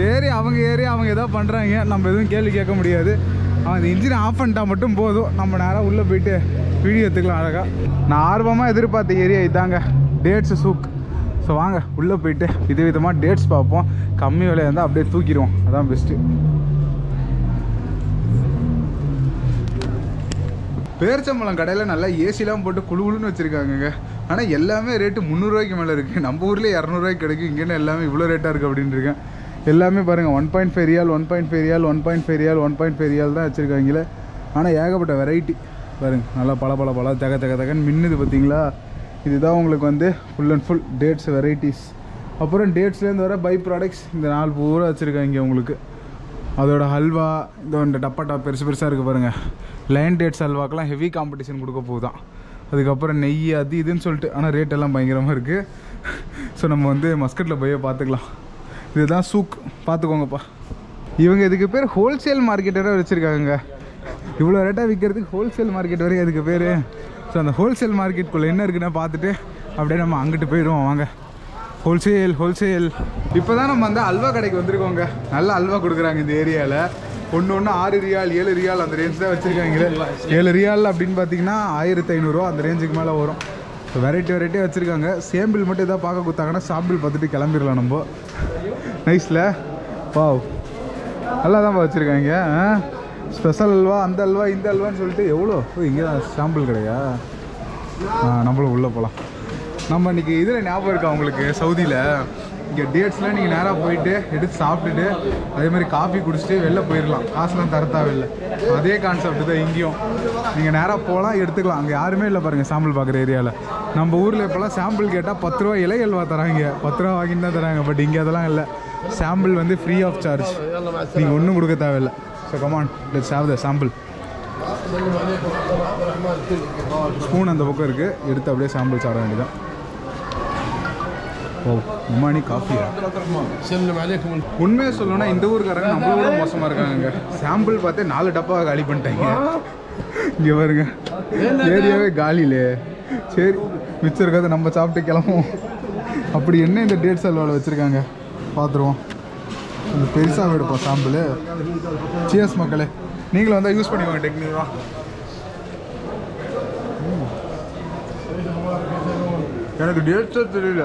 சரி அவங்க ஏறி அவங்க ஏதோ பண்ணுறாங்க நம்ம எதுவும் கேள்வி கேட்க முடியாது. அவன் அந்த இன்ஜினை ஆஃப் பண்ணிட்டா மட்டும் போதும். நம்ம நேராக உள்ளே போயிட்டு வீடியோ எடுத்துக்கலாம் அழகாக நான் ஆர்வமாக எதிர்பார்த்த ஏரியா இதாங்க. டேட்ஸ் சூக் ஸோ வாங்க உள்ளே போயிட்டு வித விதமாக டேட்ஸ் பார்ப்போம். கம்மி விலையாக இருந்தால் அப்படியே தூக்கிடுவோம். அதான் பெஸ்ட்டு பேரிச்சம்பழம் கடையில் நல்லா ஏசிலாம் போட்டு குழு குழுன்னு வச்சுருக்காங்கங்க. ஆனால் எல்லாமே ரேட்டு முந்நூறுரூவாய்க்கு மேலே இருக்குது நம்ம ஊர்லேயே இரநூறுவாய்க்கு கிடைக்கும். இங்கேன்னு எல்லாமே இவ்வளோ ரேட்டாக இருக்குது அப்படின்னு இருக்கேன். எல்லாமே பாருங்கள் ஒன் பாயிண்ட் ஃபைவ் ரியால் ஒன் பாயிண்ட் ஃபைவ் ரியால் ஒன் பாயிண்ட் ஃபைவ் ரியால் ஒன் பாயிண்ட் ஃபைவ் ரியால் தான் வச்சுருக்காங்களே ஆனால் ஏகப்பட்ட வெரைட்டி பாருங்கள் நல்லா பல பல பல தக தக தகன்னு மின்னுது பார்த்தீங்களா இதுதான் உங்களுக்கு வந்து full and full dates varieties அப்புறம் டேட்ஸ்லேருந்து வர பை ப்ராடக்ட்ஸ் இந்த நாலு பூரா வச்சுருக்காங்க உங்களுக்கு. அதோட ஹல்வா இந்த இந்த டப்பாட்டா பெருசு பெருசாக இருக்குது பாருங்கள் லைன் டேட்ஸ் ஹல்வாக்கெலாம் ஹெவி காம்படிஷன் கொடுக்க போகுதான். அதுக்கப்புறம் நெய் அது இதுன்னு சொல்லிட்டு ஆனால் ரேட் எல்லாம் பயங்கரமாக இருக்குது ஸோ நம்ம வந்து மஸ்கட்டில் போய் பார்த்துக்கலாம் இதுதான் சூக் பார்த்துக்கோங்கப்பா இவங்க இதுக்கு பேர் ஹோல்சேல் மார்க்கெட்டராக வச்சுருக்காங்க இவ்வளோ ரேட்டாக விற்கிறதுக்கு ஹோல்சேல் மார்க்கெட் வரைக்கும் அதுக்கு பேர்? ஸோ அந்த ஹோல்சேல் மார்க்கெட்டுக்குள்ளே என்ன இருக்குன்னா பார்த்துட்டு அப்படியே நம்ம அங்கிட்டு போயிடுவோம். வாங்க. ஹோல்சேல் ஹோல்சேல் இப்போ தான் நம்ம வந்து அல்வா கடைக்கு வந்திருக்கோங்க. நல்ல அல்வா கொடுக்குறாங்க இந்த ஏரியாவில் ஒன்று ஒன்று ஆறு ரியால் ஏழு ரியால் அந்த ரேஞ்ச் தான் வச்சுருக்காங்க ஏழு ரியால் அப்படின்னு பார்த்தீங்கன்னா ஆயிரத்தி ஐநூறுரூவா அந்த ரேஞ்சுக்கு மேலே வரும். வெரைட்டி வெரைட்டியாக வச்சுருக்காங்க. சேம்பிள் மட்டும் எதாவது பார்க்க கொடுத்தாங்கன்னா சாம்பிள் பார்த்துட்டு கிளம்பிடலாம் நம்ம. நைஸில் பாவ் நல்லா தான்ப்பா வச்சுருக்காங்க. ஸ்பெஷல் அல்வா அந்த அல்வா இந்த அல்வான்னு சொல்லிட்டு எவ்வளோ? இங்கே தான் சாம்பிள் கிடையா? நம்மளும் உள்ளே போகலாம். நம்ம இன்னைக்கு இதில் ஞாபகம் இருக்கா உங்களுக்கு? சவுதியில். இங்கே டேட்ஸ்லாம் நீங்கள் நேராக போயிட்டு எடுத்து சாப்பிட்டுட்டு அதே மாதிரி காஃபி குடிச்சிட்டு வெளில போயிடலாம் காசுலாம் தரத்தா வெளில. அதே கான்செப்ட் தான் இங்கேயும். நீங்கள் நேராக போகலாம் எடுத்துக்கலாம். அங்கே யாருமே இல்லை பாருங்கள் சாம்பிள் பார்க்குற ஏரியாவில் நம்ம ஊரில் இப்போலாம் சாம்பிள் கேட்டால் பத்து ரூபா இலை அல்வா தராங்க. பத்து ரூபா வாங்கிட்டு தான் தராங்க. பட் இங்கே அதெல்லாம் இல்லை. சாம்பிள் வந்து ஃப்ரீ ஆஃப் சார்ஜ் நீங்கள் ஒன்றும் கொடுக்க தேவையில்லை. So come on let's have the sample spoon அந்த பக்கம் இருக்குது எடுத்து அப்படியே சாம்பிள் சாப்பிட வேண்டியதான் ஓ உமானி காஃபியா உண்மையாக சொல்லணும்னா இந்த ஊருக்காரங்க நம்ம கூட மோசமாக இருக்காங்க. சாம்பிள் பார்த்து நாலு டப்பாவை காலி பண்ணிட்டாங்க. இங்கே பாருங்க. ஏரியாவே காலியிலே சரி மிச்சம் இருக்கிறத நம்ம சாப்பிட்டு கிளம்புவோம். அப்படி என்ன இந்த டேட் செல்வாவில் வச்சுருக்காங்க? பார்த்துருவோம் கொஞ்சம் பெருசாக எடுப்போம் சாம்பிள். சியர்ஸ் மக்களே. நீங்களும் வந்தால் யூஸ் பண்ணிக்கோங்க டெக்னிக்காக எனக்கு டேஸ்ட்டாக தெரியல.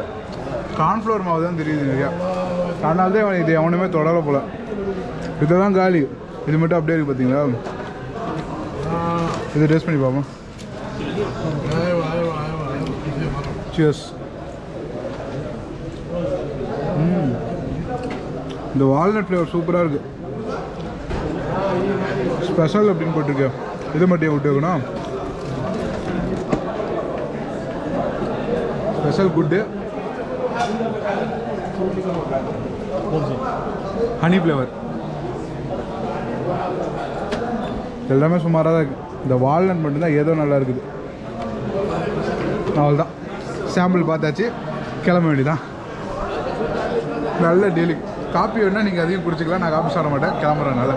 கார்ன்ஃப்ளவர் மாவு தான் தெரியுது நிறையா அதனால தான் அவன் இது எவனுமே தொடர போல. இதுதான் காலி. இது மட்டும் அப்படியே இருக்குது பார்த்தீங்களா இதை டேஸ்ட் பண்ணி பார்ப்போம். சியர்ஸ் ம். இந்த வால்நட் ஃப்ளேவர் சூப்பராக இருக்குது ஸ்பெஷல் அப்படின்னு போட்டிருக்கேன். இது மட்டும் விட்டு வைக்கணும் ஸ்பெஷல் குட்டு ஹனி ஃப்ளேவர் எல்லாமே சுமாராக தான் இருக்குது இந்த வால்நட் மட்டும்தான் ஏதோ நல்லா இருக்குது. அவ்வளோதான் சாம்பிள் பார்த்தாச்சு. கிளம்ப வேண்டியதான் நல்ல டெய்லி காப்பி வேணால் நீங்கள் அதையும் குடிச்சிக்கலாம். நான் காப்பி சாப்பிட மாட்டேன். கிளம்புறதுனால.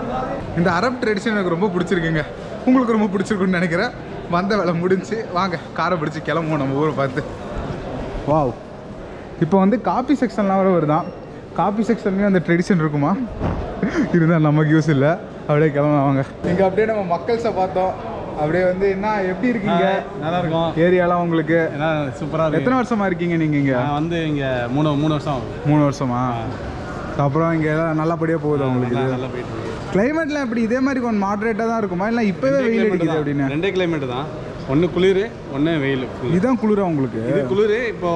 இந்த அரப் ட்ரெடிஷன் எனக்கு ரொம்ப பிடிச்சிருக்குங்க. உங்களுக்கு ரொம்ப பிடிச்சிருக்குன்னு நினைக்கிறேன். வந்த வேலை முடிஞ்சு வாங்க காரை பிடிச்சி கிளம்புவோம் நம்ம ஊரை பார்த்து. வாவ் இப்போ வந்து காப்பி செக்ஷன்லாம் வர வருதான் காப்பி செக்ஷன்லேயும் அந்த ட்ரெடிஷன் இருக்குமா? இருந்தால் நமக்கு யூஸ் இல்லை. அப்படியே கிளம்ப வாங்க. இங்கே அப்படியே நம்ம மக்கள்ஸை பார்த்தோம். அப்படியே வந்து என்ன எப்படி இருக்கீங்க? நல்லா இருக்கும் ஏரியாலாம் உங்களுக்கு சூப்பராக எத்தனை வருஷமா இருக்கீங்க நீங்க இங்க? வந்து இங்கே மூணு மூணு வருஷம் மூணு வருஷமா? அப்புறம் இங்க எல்லாம் நல்லபடியா போகுது உங்களுக்கு நல்லா போயிட்டு இருக்கு. கிளைமேட்லாம் எப்படி? இதே மாதிரி கொஞ்சம் மாடரேட்டா தான் இருக்குமா? இல்லை இப்பவே வெயில் அடிக்குது தான். அப்படின்னு. ரெண்டே கிளைமேட் தான். ஒன்று குளிர் ஒன்று வெயில். இதுதான் குளிரா உங்களுக்கு? இது குளிர் இப்போ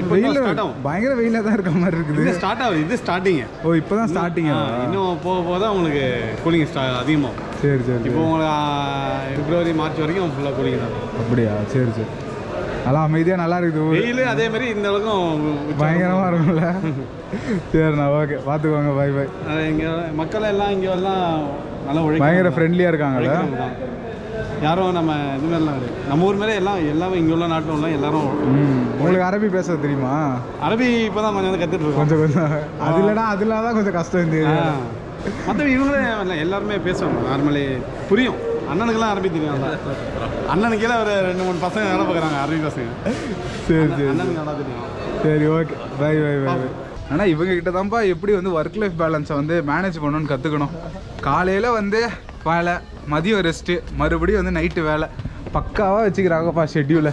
இப்போ வெயில் பயங்கர வெயிலா தான் இருக்க மாதிரி இருக்குது. இது ஸ்டார்ட் ஆகுது. இது ஸ்டார்டிங் ஓ இப்பதான் ஸ்டார்டிங் இன்னும் போக போக தான் உங்களுக்கு கூலிங் ஸ்டா அதிகமாகும். சரி சரி இப்போ உங்களுக்கு பிப்ரவரி மார்ச் வரைக்கும் ஃபுல்லாக கூலிங் தான். அப்படியா? சரி சரி. நல்லா அமைதியா நல்லா இருக்குது வெயில் அதே மாதிரி இந்த அளவுக்கும் உச்சம். பயங்கரமா இருக்கும்ல. சரிண்ணா ஓகே பார்த்துக்கோங்க பை பை அது இங்கே மக்கள் எல்லாம் இங்கே எல்லாம் நல்லா பயங்கர ஃப்ரெண்ட்லியா இருக்காங்கல்ல? யாரும் நம்ம இது மாதிரிலாம் கிடையாது. நம்ம ஊர் மேலே எல்லாம் எல்லாமே இங்கே உள்ள நாட்டில் உள்ள எல்லாரும் உங்களுக்கு அரபி பேச தெரியுமா? அரபி இப்போ தான் கொஞ்சம் வந்து கற்றுட்டு இருக்கோம். கொஞ்சம் கொஞ்சம். அது இல்லைனா அது இல்லாத தான் கொஞ்சம் கஷ்டம் இந்த. மற்றபடி இவங்களே எல்லாருமே பேசுவாங்க. நார்மலி புரியும். அண்ணனுக்கெல்லாம் அரபி தெரியும் அண்ணனுக்கு ஒரு ரெண்டு மூணு பசங்க வேலை பார்க்குறாங்க அரபி பசங்க. சரி சரி. அண்ணனுக்கு நல்லா தெரியும். சரி okay bye bye bye bye. ஆனால் இவங்க கிட்ட தான்ப்பா எப்படி வந்து ஒர்க் லைஃப் பேலன்ஸை வந்து மேனேஜ் பண்ணணும்னு கற்றுக்கணும் காலையில் வந்து வேலை மதியம் ரெஸ்ட்டு மறுபடியும் வந்து நைட்டு வேலை. பக்காவாக வச்சுக்கிறாங்கப்பா ஷெட்யூலை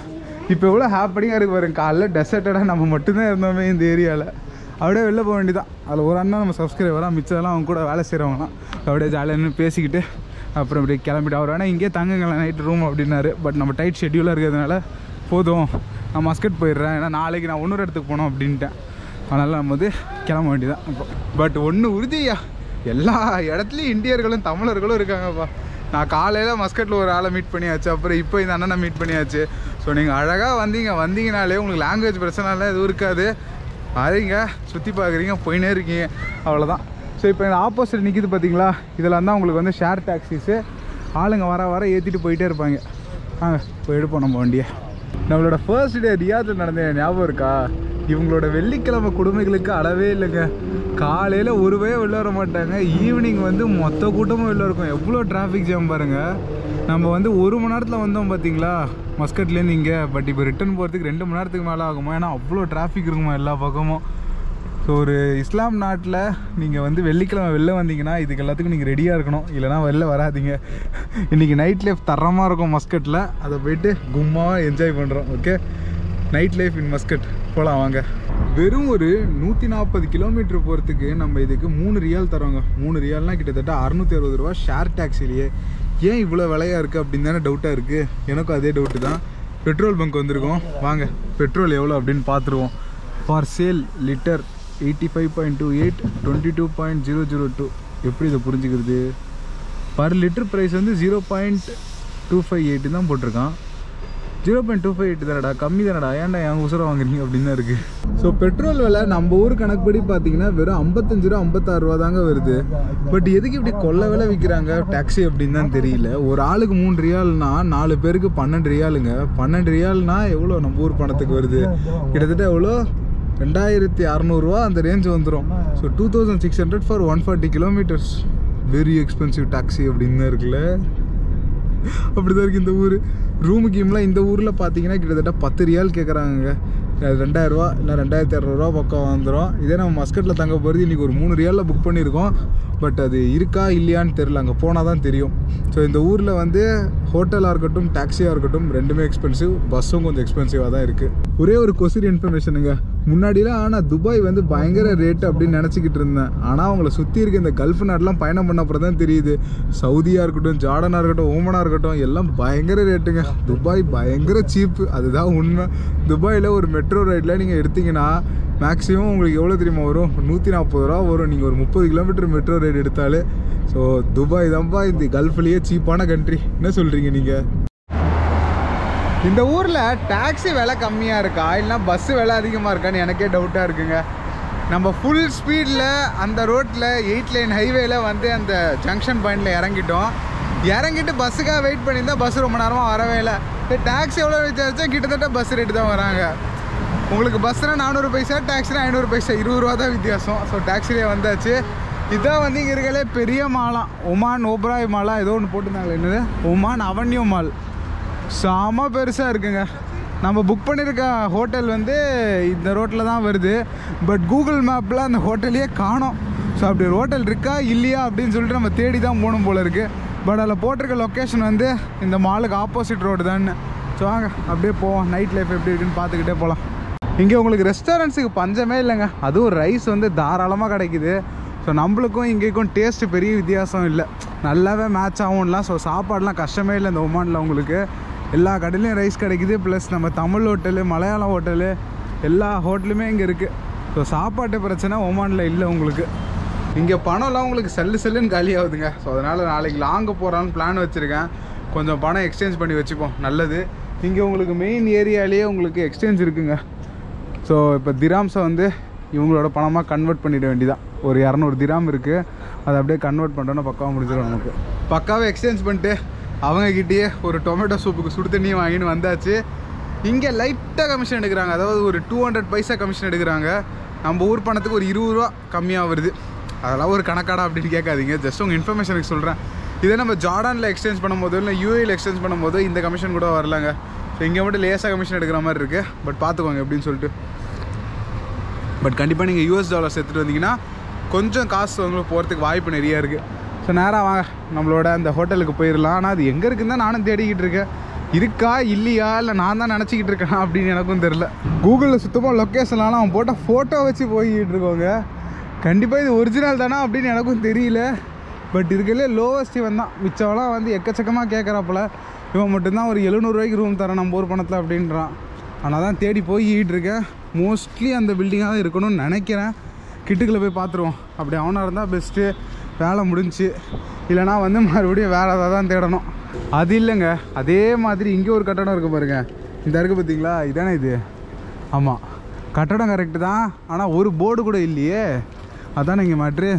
இப்போ எவ்வளோ ஹாப்பனிங்காக இருக்கு பாருங்க. காலைல டெசர்ட்டடாக நம்ம மட்டும்தான் இருந்தோமே இந்த ஏரியாவில் அப்படியே வெளில போக வேண்டியதான் அதில் ஒரு அண்ணா நம்ம சப்ஸ்கிரைபராக மிச்சம்லாம் அவங்க கூட வேலை செய்கிறவங்களாம் அப்படியே ஜாலியாக பேசிக்கிட்டு அப்புறம் இப்படி கிளம்பிட்டு அவர் ஆனால் இங்கேயே தங்குங்களேன் நைட்டு ரூம் அப்படின்னாரு. பட் நம்ம டைட் ஷெட்யூலாக இருக்கிறதுனால போதும். நான் மஸ்கட் போயிடுறேன். ஏன்னா நாளைக்கு நான் இன்னொரு இடத்துக்கு போகணும் அப்படின்ட்டேன். அதனால் நம்ம வந்து கிளம்ப வேண்டியதான் இப்போ பட் ஒன்று உறுதியா எல்லா இடத்துலையும் இந்தியர்களும் தமிழர்களும் இருக்காங்கப்பா. நான் காலையில் மஸ்கட்டில் ஒரு ஆளை மீட் பண்ணியாச்சு. அப்புறம் இப்போ இந்த அண்ணனை மீட் பண்ணியாச்சு. ஸோ நீங்கள் அழகாக வந்தீங்க. வந்தீங்கனாலே உங்களுக்கு லாங்குவேஜ் பிரச்சனைலாம் எதுவும் இருக்காது. வரீங்க சுற்றி பார்க்குறீங்க. போயினே இருக்கீங்க. அவ்வளோதான் ஸோ இப்போ இந்த ஆப்போசிட் நிற்கிது பார்த்தீங்களா இதெல்லாம் தான் உங்களுக்கு வந்து ஷேர் டாக்ஸிஸு ஆளுங்க வர வர ஏற்றிட்டு போயிட்டே இருப்பாங்க. வாங்க போய் எடுப்போம் நம்ம வண்டியை. நம்மளோட ஃபர்ஸ்ட் டே ரியாத்தில் நடந்த ஞாபகம் இருக்கா? இவங்களோட வெள்ளிக்கிழமை கொடுமைகளுக்கு அளவே இல்லைங்க. காலையில் ஒரு பய வெளில வர மாட்டாங்க. ஈவினிங் வந்து மொத்த கூட்டமும் வெளில இருக்கும். எவ்வளோ டிராஃபிக் ஜாம் பாருங்க. நம்ம வந்து ஒரு மணி நேரத்தில் வந்தோம் பார்த்தீங்களா மஸ்கட்லேருந்து இங்கே. பட் இப்போ ரிட்டர்ன் போகிறதுக்கு ரெண்டு மணி நேரத்துக்கு மேலே ஆகுமா? ஏன்னா அவ்வளோ டிராஃபிக் இருக்குமா எல்லா பக்கமும். ஸோ ஒரு இஸ்லாம் நாட்டில் நீங்கள் வந்து வெள்ளிக்கிழமை வெளில வந்தீங்கன்னா இதுக்கு எல்லாத்துக்கும் நீங்கள் ரெடியாக இருக்கணும். இல்லைனா வெளில வராதீங்க. இன்றைக்கி நைட் லைஃப் தரமாக இருக்கும் மஸ்கட்டில் அதை போயிட்டு கும்மாவாக என்ஜாய் பண்ணுறோம் okay night life in Muscat போகலாம் வாங்க. வெறும் ஒரு நூற்றி நாற்பது கிலோமீட்டர் போகிறதுக்கு நம்ம இதுக்கு மூணு ரியால் தரோங்க மூணு ரியால்னால் கிட்டத்தட்ட அறநூற்றி அறுபது ரூபா ஷேர் டாக்ஸிலேயே ஏன் இவ்வளோ விலையாக இருக்குது அப்படின்னு தானே டவுட்டாக இருக்குது எனக்கும் அதே டவுட்டு தான். பெட்ரோல் பங்க் வந்திருக்கோம். வாங்க. பெட்ரோல் எவ்வளோ அப்படின்னு பார்த்துருவோம். For sale litre eighty five point two eight twenty two point zero zero two எப்படி இதை புரிஞ்சுக்கிறது? பர் லிட்டர் ப்ரைஸ் வந்து zero point two five eight தான் போட்டிருக்கான். Zero point two five eight தானடா? கம்மி தானடா? ஏன்டா என் உசுரை வாங்குறீங்க அப்படின்னு தான் இருக்குது ஸோ பெட்ரோல் விலை நம்ம ஊர் கணக்குப்படி பார்த்தீங்கன்னா வெறும் ஐம்பத்தஞ்சு ரூபா ஐம்பத்தாறு ரூபா தாங்க வருது. பட் எதுக்கு இப்படி கொள்ள விலை விற்கிறாங்க? டாக்ஸி அப்படின்னு தான் தெரியல. ஒரு ஆளுக்கு மூணு ரியால்னா நாலு பேருக்கு பன்னெண்டு ரியாலுங்க. பன்னெண்டு ரியால்னா எவ்வளோ நம்ம ஊர் பணத்துக்கு வருது? கிட்டத்தட்ட எவ்வளோ? ரெண்டாயிரத்தி அறநூறுவா அந்த ரேஞ்ச் வந்துடும் so two thousand six hundred for one forty kilometres very expensive taxi அப்படின்னு தான் இருக்குல்ல. அப்படிதான் இருக்கு இந்த ஊர். ரூமு கீம்லாம் இந்த ஊரில் பார்த்தீங்கன்னா கிட்டத்தட்ட பத்து ரியால் கேட்குறாங்க ரெண்டாயிரரூவா இல்லை ரெண்டாயிரத்தி இரநூறுவா பக்கம் வந்துடும் இதே நம்ம மஸ்கட்டில் தங்க போகிறது இன்றைக்கி ஒரு மூணு ரியாலில் புக் பண்ணியிருக்கோம். பட் அது இருக்கா இல்லையான்னு தெரில அங்கே போனால் தான் தெரியும். ஸோ இந்த ஊரில் வந்து ஹோட்டலாக இருக்கட்டும் டாக்ஸியாக இருக்கட்டும் ரெண்டுமே எக்ஸ்பென்சிவ் பஸ்ஸும் கொஞ்சம் எக்ஸ்பென்சிவாக தான் இருக்குது ஒரே ஒரு கொசிரி இன்ஃபர்மேஷனுங்க முன்னாடிலாம் ஆனால் துபாய் வந்து பயங்கர ரேட் அப்படின்னு நினச்சிக்கிட்டு இருந்தேன். ஆனால் அவங்கள சுற்றி இருக்க இந்த கல்ஃப் நாட்டெலாம் பயணம் பண்ண அப்புறம் தான் தெரியுது. சவுதியாக இருக்கட்டும் ஜார்டனாக இருக்கட்டும் ஓமனாக இருக்கட்டும் எல்லாம் பயங்கர ரேட்டுங்க துபாய் பயங்கர சீப்பு அதுதான் உண்மை. துபாயில் ஒரு மெட்ரோ ரைடில் நீங்கள் எடுத்தீங்கன்னா மேக்ஸிமம் உங்களுக்கு எவ்வளோ தெரியுமா வரும்? நூற்றி நாற்பது ரூபா வரும். நீங்கள் ஒரு முப்பது கிலோமீட்டர் மெட்ரோ ரைடு எடுத்தாலே. ஸோ துபாய் தான்ப்பா இந்த கல்ஃப்லேயே சீப்பான கண்ட்ரி என்ன சொல்கிறீங்க நீங்கள் இந்த ஊரில் டாக்ஸி விலை கம்மியாக இருக்கா? இல்லைனா பஸ்ஸு விலை அதிகமாக இருக்கான்னு எனக்கே டவுட்டாக இருக்குங்க. நம்ம ஃபுல் ஸ்பீடில் அந்த ரோட்டில் எயிட் லைன் ஹைவேல வந்து அந்த ஜங்ஷன் பாயிண்டில் இறங்கிட்டோம். இறங்கிட்டு பஸ்ஸுக்காக வெயிட் பண்ணியிருந்தால் பஸ் ரொம்ப நேரமாக வரவே இல்லை. டாக்ஸி எவ்வளோ விசாரிச்சா கிட்டத்தட்ட பஸ் ரேட்டு தான் வராங்க. உங்களுக்கு பஸ்ஸில் நானூறு பைசா டாக்ஸினா ஐநூறு பைசா. இருபது ரூபா தான் வித்தியாசம். ஸோ டாக்ஸிலே வந்தாச்சு. இதான் வந்து இங்கே இருக்கலே பெரிய மாலாம் ஒமான் ஓப்ராய் மாலா ஏதோ ஒன்று போட்டிருந்தாங்களே என்னது? ஒமான் அவன்யூ மால் செம பெருசாக இருக்குங்க. நம்ம புக் பண்ணியிருக்க ஹோட்டல் வந்து இந்த ரோட்டில் தான் வருது. பட் கூகுள் மேப்பில் அந்த ஹோட்டலையே காணோம். ஸோ அப்படி ஒரு ஹோட்டல் இருக்கா இல்லையா அப்படின்னு சொல்லிட்டு நம்ம தேடி தான் போகணும் போல இருக்குது பட் அதில் போட்டிருக்க லொக்கேஷன் வந்து இந்த மாலுக்கு ஆப்போசிட் ரோடு தான் ஸோ வாங்க அப்படியே போவோம். நைட் லைஃப் எப்படி இருக்குன்னு பார்த்துக்கிட்டே போகலாம் இங்கே உங்களுக்கு ரெஸ்டாரண்ட்ஸுக்கு பஞ்சமே இல்லைங்க. அதுவும் ரைஸ் வந்து தாராளமாக கிடைக்குது. ஸோ நம்மளுக்கும் இங்கேக்கும் டேஸ்ட்டு பெரிய வித்தியாசம் இல்லை. நல்லாவே மேட்ச் ஆகும்லாம். ஸோ சாப்பாடெலாம் கஷ்டமே இல்லை இந்த ஒமானில் உங்களுக்கு. எல்லா கடையிலையும் ரைஸ் கிடைக்குது. ப்ளஸ் நம்ம தமிழ் ஹோட்டலு மலையாளம் ஹோட்டலு எல்லா ஹோட்டலுமே இங்கே இருக்குது ஸோ சாப்பாட்டு பிரச்சனை ஒமானில் இல்லை உங்களுக்கு. இங்கே பணம்லாம் உங்களுக்கு செல்லு செல்லுன்னு காலி ஆகுதுங்க. ஸோ அதனால் நாளைக்கு லாங்கு போகிறான்னு பிளான் வச்சுருக்கேன். கொஞ்சம் பணம் எக்ஸ்சேஞ்ச் பண்ணி வச்சுப்போம். நல்லது. இங்கே உங்களுக்கு மெயின் ஏரியாலேயே உங்களுக்கு எக்ஸ்சேஞ்ச் இருக்குங்க. ஸோ இப்போ திராம்ஸை வந்து இவங்களோட பணமாக கன்வெர்ட் பண்ணிட வேண்டியதான் ஒரு இரநூறு திராம் இருக்குது அதை அப்படியே கன்வெர்ட் பண்ணுறோன்னா பக்காவாக முடிஞ்சிடும் நமக்கு. பக்காவாக எக்ஸ்சேஞ்ச் பண்ணிட்டு அவங்கக்கிட்டேயே ஒரு டொமேட்டோ சூப்புக்கு சுடு தண்ணியும் வாங்கின்னு வந்தாச்சு. இங்கே லைட்டாக கமிஷன் எடுக்கிறாங்க. அதாவது ஒரு டூ ஹண்ட்ரட் பைசா கமிஷன் எடுக்கிறாங்க. நம்ம ஊர் பணத்துக்கு ஒரு இருபது ரூபா கம்மியாக வருது. அதெல்லாம் ஒரு கணக்காடா அப்படின்னு கேட்காதீங்க. ஜஸ்ட் உங்கள் இன்ஃபர்மேஷனுக்கு சொல்கிறேன் இதே நம்ம ஜார்டானில் எக்ஸ்சேஞ்ச் பண்ணும்போதோ இல்லை யூஏயில் எக்ஸ்சேஞ்ச் பண்ணும்போது இந்த கமிஷன் கூட வரலாங்க. ஸோ இங்கே மட்டும் லேசாக கமிஷன் எடுக்கிற மாதிரி இருக்குது பட் பார்த்துக்கோங்க எப்படின்னு சொல்லிட்டு. பட் கண்டிப்பாக நீங்கள் யூஎஸ் டாலர்ஸ் எடுத்துகிட்டு வந்தீங்கன்னா கொஞ்சம் காசு உங்களுக்கு போகிறதுக்கு வாய்ப்பு நிறைய இருக்குது ஸோ நேராக வாங்க. நம்மளோட அந்த ஹோட்டலுக்கு போயிடலாம் ஆனால் அது எங்கே இருக்குன்னு தான் நானும் தேடிக்கிட்டு இருக்கேன். இருக்கா இல்லையா இல்லை நான் தான் நினச்சிக்கிட்டு இருக்கேன் அப்படின்னு எனக்கும் தெரில கூகுளில் சுத்தமாக லொக்கேஷன்லாம் அவன் போட்ட ஃபோட்டோ வச்சு போய்கிட்டு இருக்கோங்க. கண்டிப்பாக இது ஒரிஜினல் தானா அப்படின்னு எனக்கும் தெரியல. பட் இருக்கலே லோவஸ்ட் இவன் தான். மிச்சவெல்லாம் வந்து எக்கச்சக்கமாக கேட்குறாப்புல இவன் மட்டும்தான் ஒரு எழுநூறுவாய்க்கு ரூம் தரேன் நம்ம ஊர் பணத்தில் அப்படின்றான். ஆனால் தான் தேடி போய்கிட்டு இருக்கேன். மோஸ்ட்லி அந்த பில்டிங்காக தான் இருக்கணும்னு நினைக்கிறேன். கிட்டுக்குள்ளே போய் பார்த்துருவோம். அப்படி அவனாக இருந்தால் பெஸ்ட்டு வேலை முடிஞ்சுச்சு இல்லைனா வந்து மறுபடியும் வேறு ஏதாவது தான் தேடணும். அது இல்லைங்க. அதே மாதிரி இங்கே ஒரு கட்டடம் இருக்குது பாருங்க. இந்த இருக்குது பார்த்தீங்களா இதானே இது? ஆமாம் கட்டடம் கரெக்டு தான். ஆனால் ஒரு போர்டு கூட இல்லையே. அதானே இங்கே மேட்ரு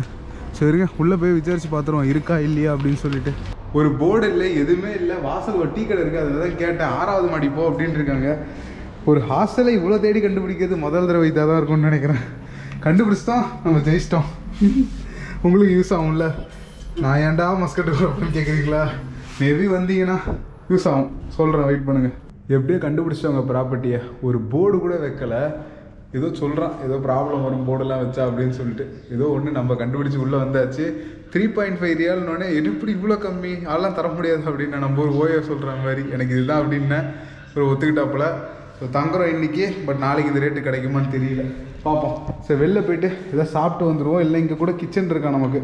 சரிங்க உள்ளே போய் விசாரிச்சு பார்த்துருவோம் இருக்கா இல்லையா அப்படின்னு சொல்லிட்டு. ஒரு போர்டு இல்லை எதுவுமே இல்லை. வாசல் ஒரு டீ கடை இருக்குது அதில் தான் கேட்டேன். ஆறாவது மாடி போ இருக்காங்க. ஒரு ஹாஸ்டலை இவ்வளோ தேடி கண்டுபிடிக்கிறது முதல் தடவை இதாக தான் இருக்கும்னு நினைக்கிறேன். கண்டுபிடிச்சிட்டோம். நம்ம ஜெயிச்சிட்டோம். உங்களுக்கு யூஸ் ஆகும்ல? நான் ஏன்டா மஸ்கட் அப்படின்னு கேட்குறீங்களா மேபி வந்தீங்கன்னா யூஸ் ஆகும். சொல்கிறேன் வெயிட் பண்ணுங்கள் எப்படியோ கண்டுபிடிச்சவங்க ப்ராப்பர்ட்டியை ஒரு போர்டு கூட வைக்கலை. ஏதோ சொல்கிறான் ஏதோ ப்ராப்ளம் வரும் போர்டெல்லாம் வச்சா அப்படின்னு சொல்லிட்டு. ஏதோ ஒன்று நம்ம கண்டுபிடிச்சி உள்ளே வந்தாச்சு. த்ரீ பாயிண்ட் ஃபைவ் ரியால்னோடனே எப்படி இவ்வளோ கம்மி? அதெல்லாம் தர முடியாது அப்படின்னு நம்ம ஒரு ஓயோ சொல்கிற மாதிரி. எனக்கு இதுதான் அப்படின்னேன் ஒரு ஒத்துக்கிட்டாப்புல. ஸோ தங்குறோம் இன்றைக்கி பட் நாளைக்கு இந்த ரேட்டு கிடைக்குமான்னு தெரியல. பார்ப்போம் சரி வெளில போயிட்டு எதாவது சாப்பிட்டு வந்துடுவோம் இல்லை இங்கே கூட கிச்சன் இருக்கா நமக்கு?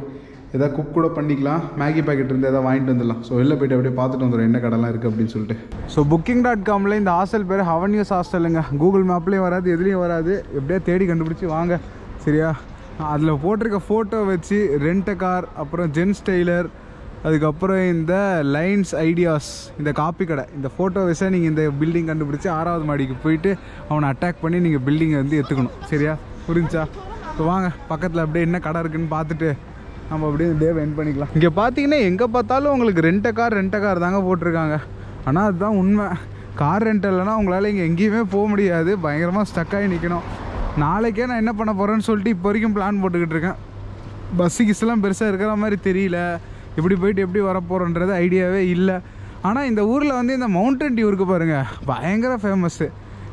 எதாவது குக் கூட பண்ணிக்கலாம். மேகி பேக்கெட் இருந்து எதாவது வாங்கிட்டு வந்துடலாம். ஸோ வெளில போயிட்டு அப்படியே பார்த்துட்டு வந்துடும் என்ன கடைலாம் இருக்குது அப்படின்னு சொல்லிட்டு. ஸோ புக்கிங் டாட் காமில் இந்த ஹாஸ்டல் பேர் ஹவன்யூஸ் ஹாஸ்டலுங்க கூகுள் மேப்லேயும் வராது எதுலேயும் வராது. எப்படியா தேடி கண்டுபிடிச்சி வாங்க. சரியா? அதில் போட்டிருக்க ஃபோட்டோ வச்சு ரெண்ட் கார் அப்புறம் ஜென்ஸ் டெய்லர் அதுக்கப்புறம் இந்த லைன்ஸ் ஐடியாஸ் இந்த காப்பி கடை இந்த ஃபோட்டோ வச்சா நீங்கள் இந்த பில்டிங் கண்டுபிடிச்சி ஆறாவது மாடிக்கு போயிட்டு அவனை அட்டாக் பண்ணி நீங்கள் பில்டிங்கை வந்து எடுத்துக்கணும் சரியா? புரிஞ்சா? இப்போ வாங்க பக்கத்தில் அப்படியே என்ன கடை இருக்குன்னு பார்த்துட்டு நம்ம அப்படியே டே என் பண்ணிக்கலாம். இங்கே பார்த்தீங்கன்னா எங்கே பார்த்தாலும் உங்களுக்கு ரெண்ட்டை கார் ரெண்ட்டை கார் தாங்க போட்டிருக்காங்க. ஆனால் அதுதான் உண்மை. கார் ரெண்ட் இல்லைன்னா உங்களால் இங்கே எங்கேயுமே போக முடியாது. பயங்கரமாக ஸ்டக்காகி ஆகி நிற்கணும் நாளைக்கே நான் என்ன பண்ண போகிறேன்னு சொல்லிட்டு இப்போ வரைக்கும் பிளான் போட்டுக்கிட்டு இருக்கேன். பஸ்ஸு கிஸ்லாம் பெருசாக இருக்கிற மாதிரி தெரியல. இப்படி போயிட்டு எப்படி வரப்போகிறோன்றது ஐடியாவே இல்லை. ஆனால் இந்த ஊரில் வந்து இந்த மவுண்டன் டியூ இருக்குது பாருங்கள் பயங்கர ஃபேமஸ்ஸு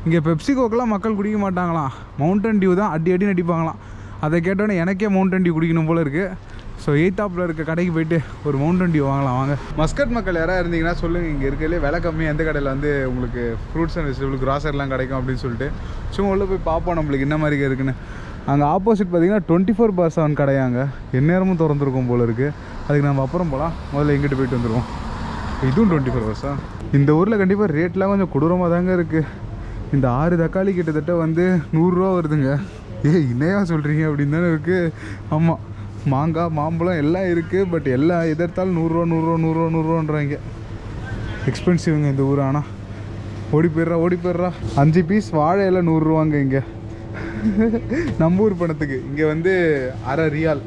இங்கே பெப்சி கோக்கெலாம் மக்கள் குடிக்க மாட்டாங்களாம். மவுண்டன் டியூ தான் அடி அடி நடிப்பாங்களாம் அதை கேட்டோன்னே எனக்கே மவுண்டன் டியூ குடிக்கணும் போல இருக்குது ஸோ எயித்தாப்பில் இருக்க கடைக்கு போயிட்டு ஒரு மவுண்டன் டியூ வாங்கலாம் வாங்க. மஸ்கட் மக்கள் யாராவது இருந்தீங்கன்னா சொல்லுங்கள் இங்கே இருக்கிறதுலே விலை கம்மி எந்த கடையில் வந்து உங்களுக்கு ஃப்ரூட்ஸ் அண்ட் வெஜிடபிள் கிராசர்லாம் கிடைக்கும் அப்படின்னு சொல்லிட்டு. சும்மா உள்ளே போய் பார்ப்போம் நம்மளுக்கு என்ன மாதிரி இருக்குன்னு. அங்கே ஆப்போசிட் பார்த்தீங்கன்னா டுவெண்ட்டி ஃபோர் பார் செவன் கடையாங்க எந்நேரமும் திறந்துருக்கும் போல் இருக்குது அதுக்கு நம்ம அப்புறம் போகலாம் முதல்ல எங்கிட்ட போயிட்டு வந்துடுவோம் இதுவும் டுவெண்ட்டி ஃபோர் ஹவர்ஸா இந்த ஊரில் கண்டிப்பாக ரேட்லாம் கொஞ்சம் கொடூரமாக தாங்க இருக்குது இந்த ஆறு தக்காளி கிட்டத்தட்ட வந்து நூறுரூவா வருதுங்க. ஏ என்னையா சொல்கிறீங்க அப்படின்னு தானே இருக்குது ஆமாம் மாங்காய் மாம்பழம் எல்லாம் இருக்குது பட் எல்லாம் எதிர்த்தாலும் நூறுரூவா நூறுரூவா நூறுரூவா நூறுரூவான்றாங்க எக்ஸ்பென்சிவ்ங்க இந்த ஊர் ஆனால் ஓடி போயிடுறா ஓடி போயிடுறா. அஞ்சு பீஸ் வாழை எல்லாம் நூறுரூவாங்க இங்கே. நம்ம ஊர் பணத்துக்கு. இங்கே வந்து அரை ரியால்.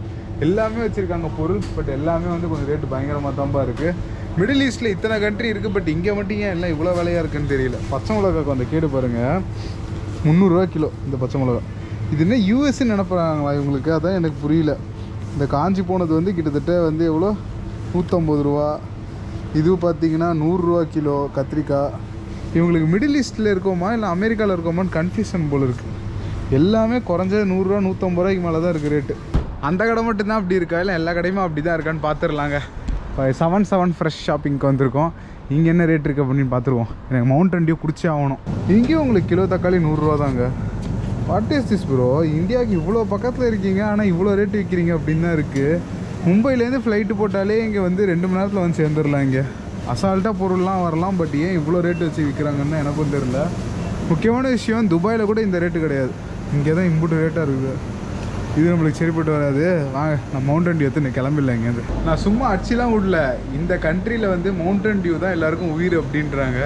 எல்லாமே வச்சுருக்காங்க. பொருள் பட் எல்லாமே வந்து கொஞ்சம் ரேட்டு பயங்கரமாக தான்பா இருக்குது மிடில் ஈஸ்ட்டில் இத்தனை கண்ட்ரி இருக்குது பட் இங்கே மட்டும் ஏன் எல்லாம் இவ்வளோ விலையாக இருக்குன்னு தெரியல. பச்சை மிளகாக்கு அந்த கேடு பாருங்கள் முந்நூறுரூவா கிலோ இந்த பச்சை மிளகா. இது என்ன யூஎஸ்ன்னு நினப்புறாங்களா இவங்களுக்கு? அதான் எனக்கு புரியல. இந்த காஞ்சி போனது வந்து கிட்டத்தட்ட வந்து எவ்வளோ? நூற்றம்பது ரூபா. இது பார்த்தீங்கன்னா நூறுரூவா கிலோ கத்திரிக்காய். இவங்களுக்கு மிடில் ஈஸ்ட்டில் இருக்கோமா? இல்லை அமெரிக்காவில் இருக்கோமான்னு கன்ஃபியூஷன் போல் இருக்குது எல்லாமே குறைஞ்சது நூறுரூவா நூற்றம்பது ரூபாய்க்கு மேலே தான் இருக்குது ரேட்டு அந்த கடை மட்டும்தான் அப்படி இருக்கா? இல்லை எல்லா கடையுமே அப்படி தான் இருக்கான்னு பார்த்துடலாங்க செவன் செவன் ஃப்ரெஷ் ஷாப்பிங்க்கு வந்திருக்கோம். இங்கே என்ன ரேட் இருக்குது அப்படின்னு பார்த்துருவோம் எனக்கு மவுண்டன் டியூ குடிச்சே ஆகணும். இங்கேயும் உங்களுக்கு கிலோ தக்காளி நூறுரூவா தாங்க. வாட் இஸ் திஸ் ப்ரோ இந்தியாவுக்கு இவ்வளோ பக்கத்தில் இருக்கீங்க ஆனால் இவ்வளோ ரேட் விற்கிறீங்க அப்படின்னு தான் இருக்குது மும்பைலேருந்து ஃப்ளைட்டு போட்டாலே இங்கே வந்து ரெண்டு மணி நேரத்தில் வந்து சேர்ந்துடலாம் இங்கே. அசால்ட்டாக பொருள்லாம் வரலாம் பட் ஏன் இவ்வளோ ரேட்டு வச்சு விற்கிறாங்கன்னு எனக்கும் தெரில முக்கியமான விஷயம் துபாயில் கூட இந்த ரேட்டு கிடையாது. இங்கே தான் இம்புட்டு ரேட்டாக இருக்குது. இது நம்மளுக்கு சரிப்பட்டு வராது. வாங்க நான் மவுண்டன் டியூ எடுத்து கிளம்பிடல இங்கேருந்து. நான் சும்மா அடிச்சுலாம் விடல. இந்த கண்ட்ரியில் வந்து மவுண்டன் டியூ தான் எல்லாருக்கும் உயிர் அப்படின்றாங்க.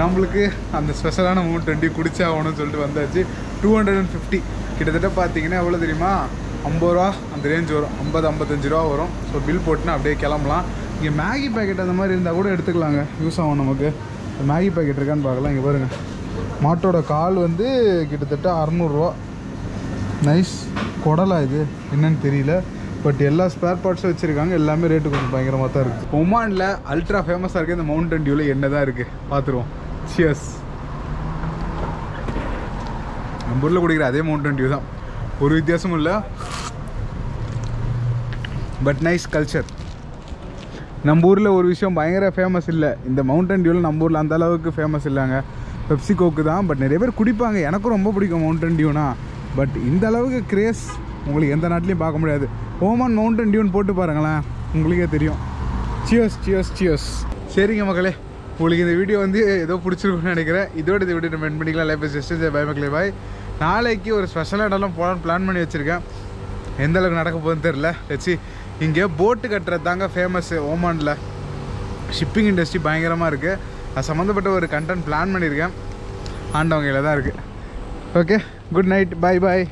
நம்மளுக்கு அந்த ஸ்பெஷலான மவுண்டன் டியூ குடிச்சாகணும்னு சொல்லிட்டு வந்தாச்சு. டூ ஹண்ட்ரட் அண்ட் ஃபிஃப்டி கிட்டத்தட்ட பார்த்தீங்கன்னா எவ்வளோ தெரியுமா? ஐம்பது ரூபா அந்த ரேஞ்ச் வரும். ஐம்பது ஐம்பத்தஞ்சு ரூபா வரும். ஸோ பில் போட்டுனா அப்படியே கிளம்பலாம். இங்கே மேகி பேக்கெட் அந்த மாதிரி இருந்தால் கூட எடுத்துக்கலாங்க. யூஸ் ஆகும் நமக்கு. இந்த மேகி பேக்கெட் இருக்கான்னு பார்க்கலாம். இங்கே பாருங்கள் மாட்டோட கால் வந்து கிட்டத்தட்ட அறநூறுரூவா நைஸ் குடலா இது? என்னன்னு தெரியல. பட் எல்லா ஸ்பேர் பார்ட்ஸும் வச்சுருக்காங்க. எல்லாமே ரேட்டு கொஞ்சம் பயங்கரமாக தான் இருக்குது ஒமானில் அல்ட்ரா ஃபேமஸாக இருக்குது இந்த மவுண்டன் டியூவில் என்ன தான் இருக்குது பார்த்துருவோம் சியர்ஸ் நம்ம ஊரில் குடிக்கிற அதே மவுண்டன் டியூ தான். ஒரு வித்தியாசமும் இல்லை. பட் நைஸ் கல்ச்சர் நம்ம ஊரில் ஒரு விஷயம் பயங்கர ஃபேமஸ் இல்லை. இந்த மவுண்டன் டியூவில் நம்ம ஊரில் அந்த அளவுக்கு ஃபேமஸ் இல்லைங்க. பெப்சி கோக்கு தான் பட் நிறைய பேர் குடிப்பாங்க. எனக்கும் ரொம்ப பிடிக்கும் மவுண்டன் டியூனா பட் இந்த அளவுக்கு கிரேஸ் உங்களுக்கு எந்த நாட்டிலையும் பார்க்க முடியாது. ஓமான் மவுண்டன் டியூன் போட்டு பாருங்களேன். உங்களுக்கே தெரியும். சியர்ஸ் சியர்ஸ் சியர்ஸ் சரிங்க மக்களே. உங்களுக்கு இந்த வீடியோ வந்து ஏதோ பிடிச்சிருக்குன்னு நினைக்கிறேன். இதோட இந்த வீடியோ நம்ம என் பண்ணிக்கலாம். லைஃப் ஜஸ்ட் பை மக்களே பாய் நாளைக்கு ஒரு ஸ்பெஷலாக இடம்லாம் போகலான்னு பிளான் பண்ணி வச்சுருக்கேன். எந்த அளவுக்கு நடக்க போகுதுன்னு தெரில வச்சு இங்கே போட்டு கட்டுறது தாங்க ஃபேமஸ்ஸு ஓமானில் ஷிப்பிங் இண்டஸ்ட்ரி பயங்கரமாக இருக்குது அது சம்மந்தப்பட்ட ஒரு கண்டென்ட் பிளான் பண்ணியிருக்கேன். ஆண்டவங்க தான் இருக்குது okay good night bye bye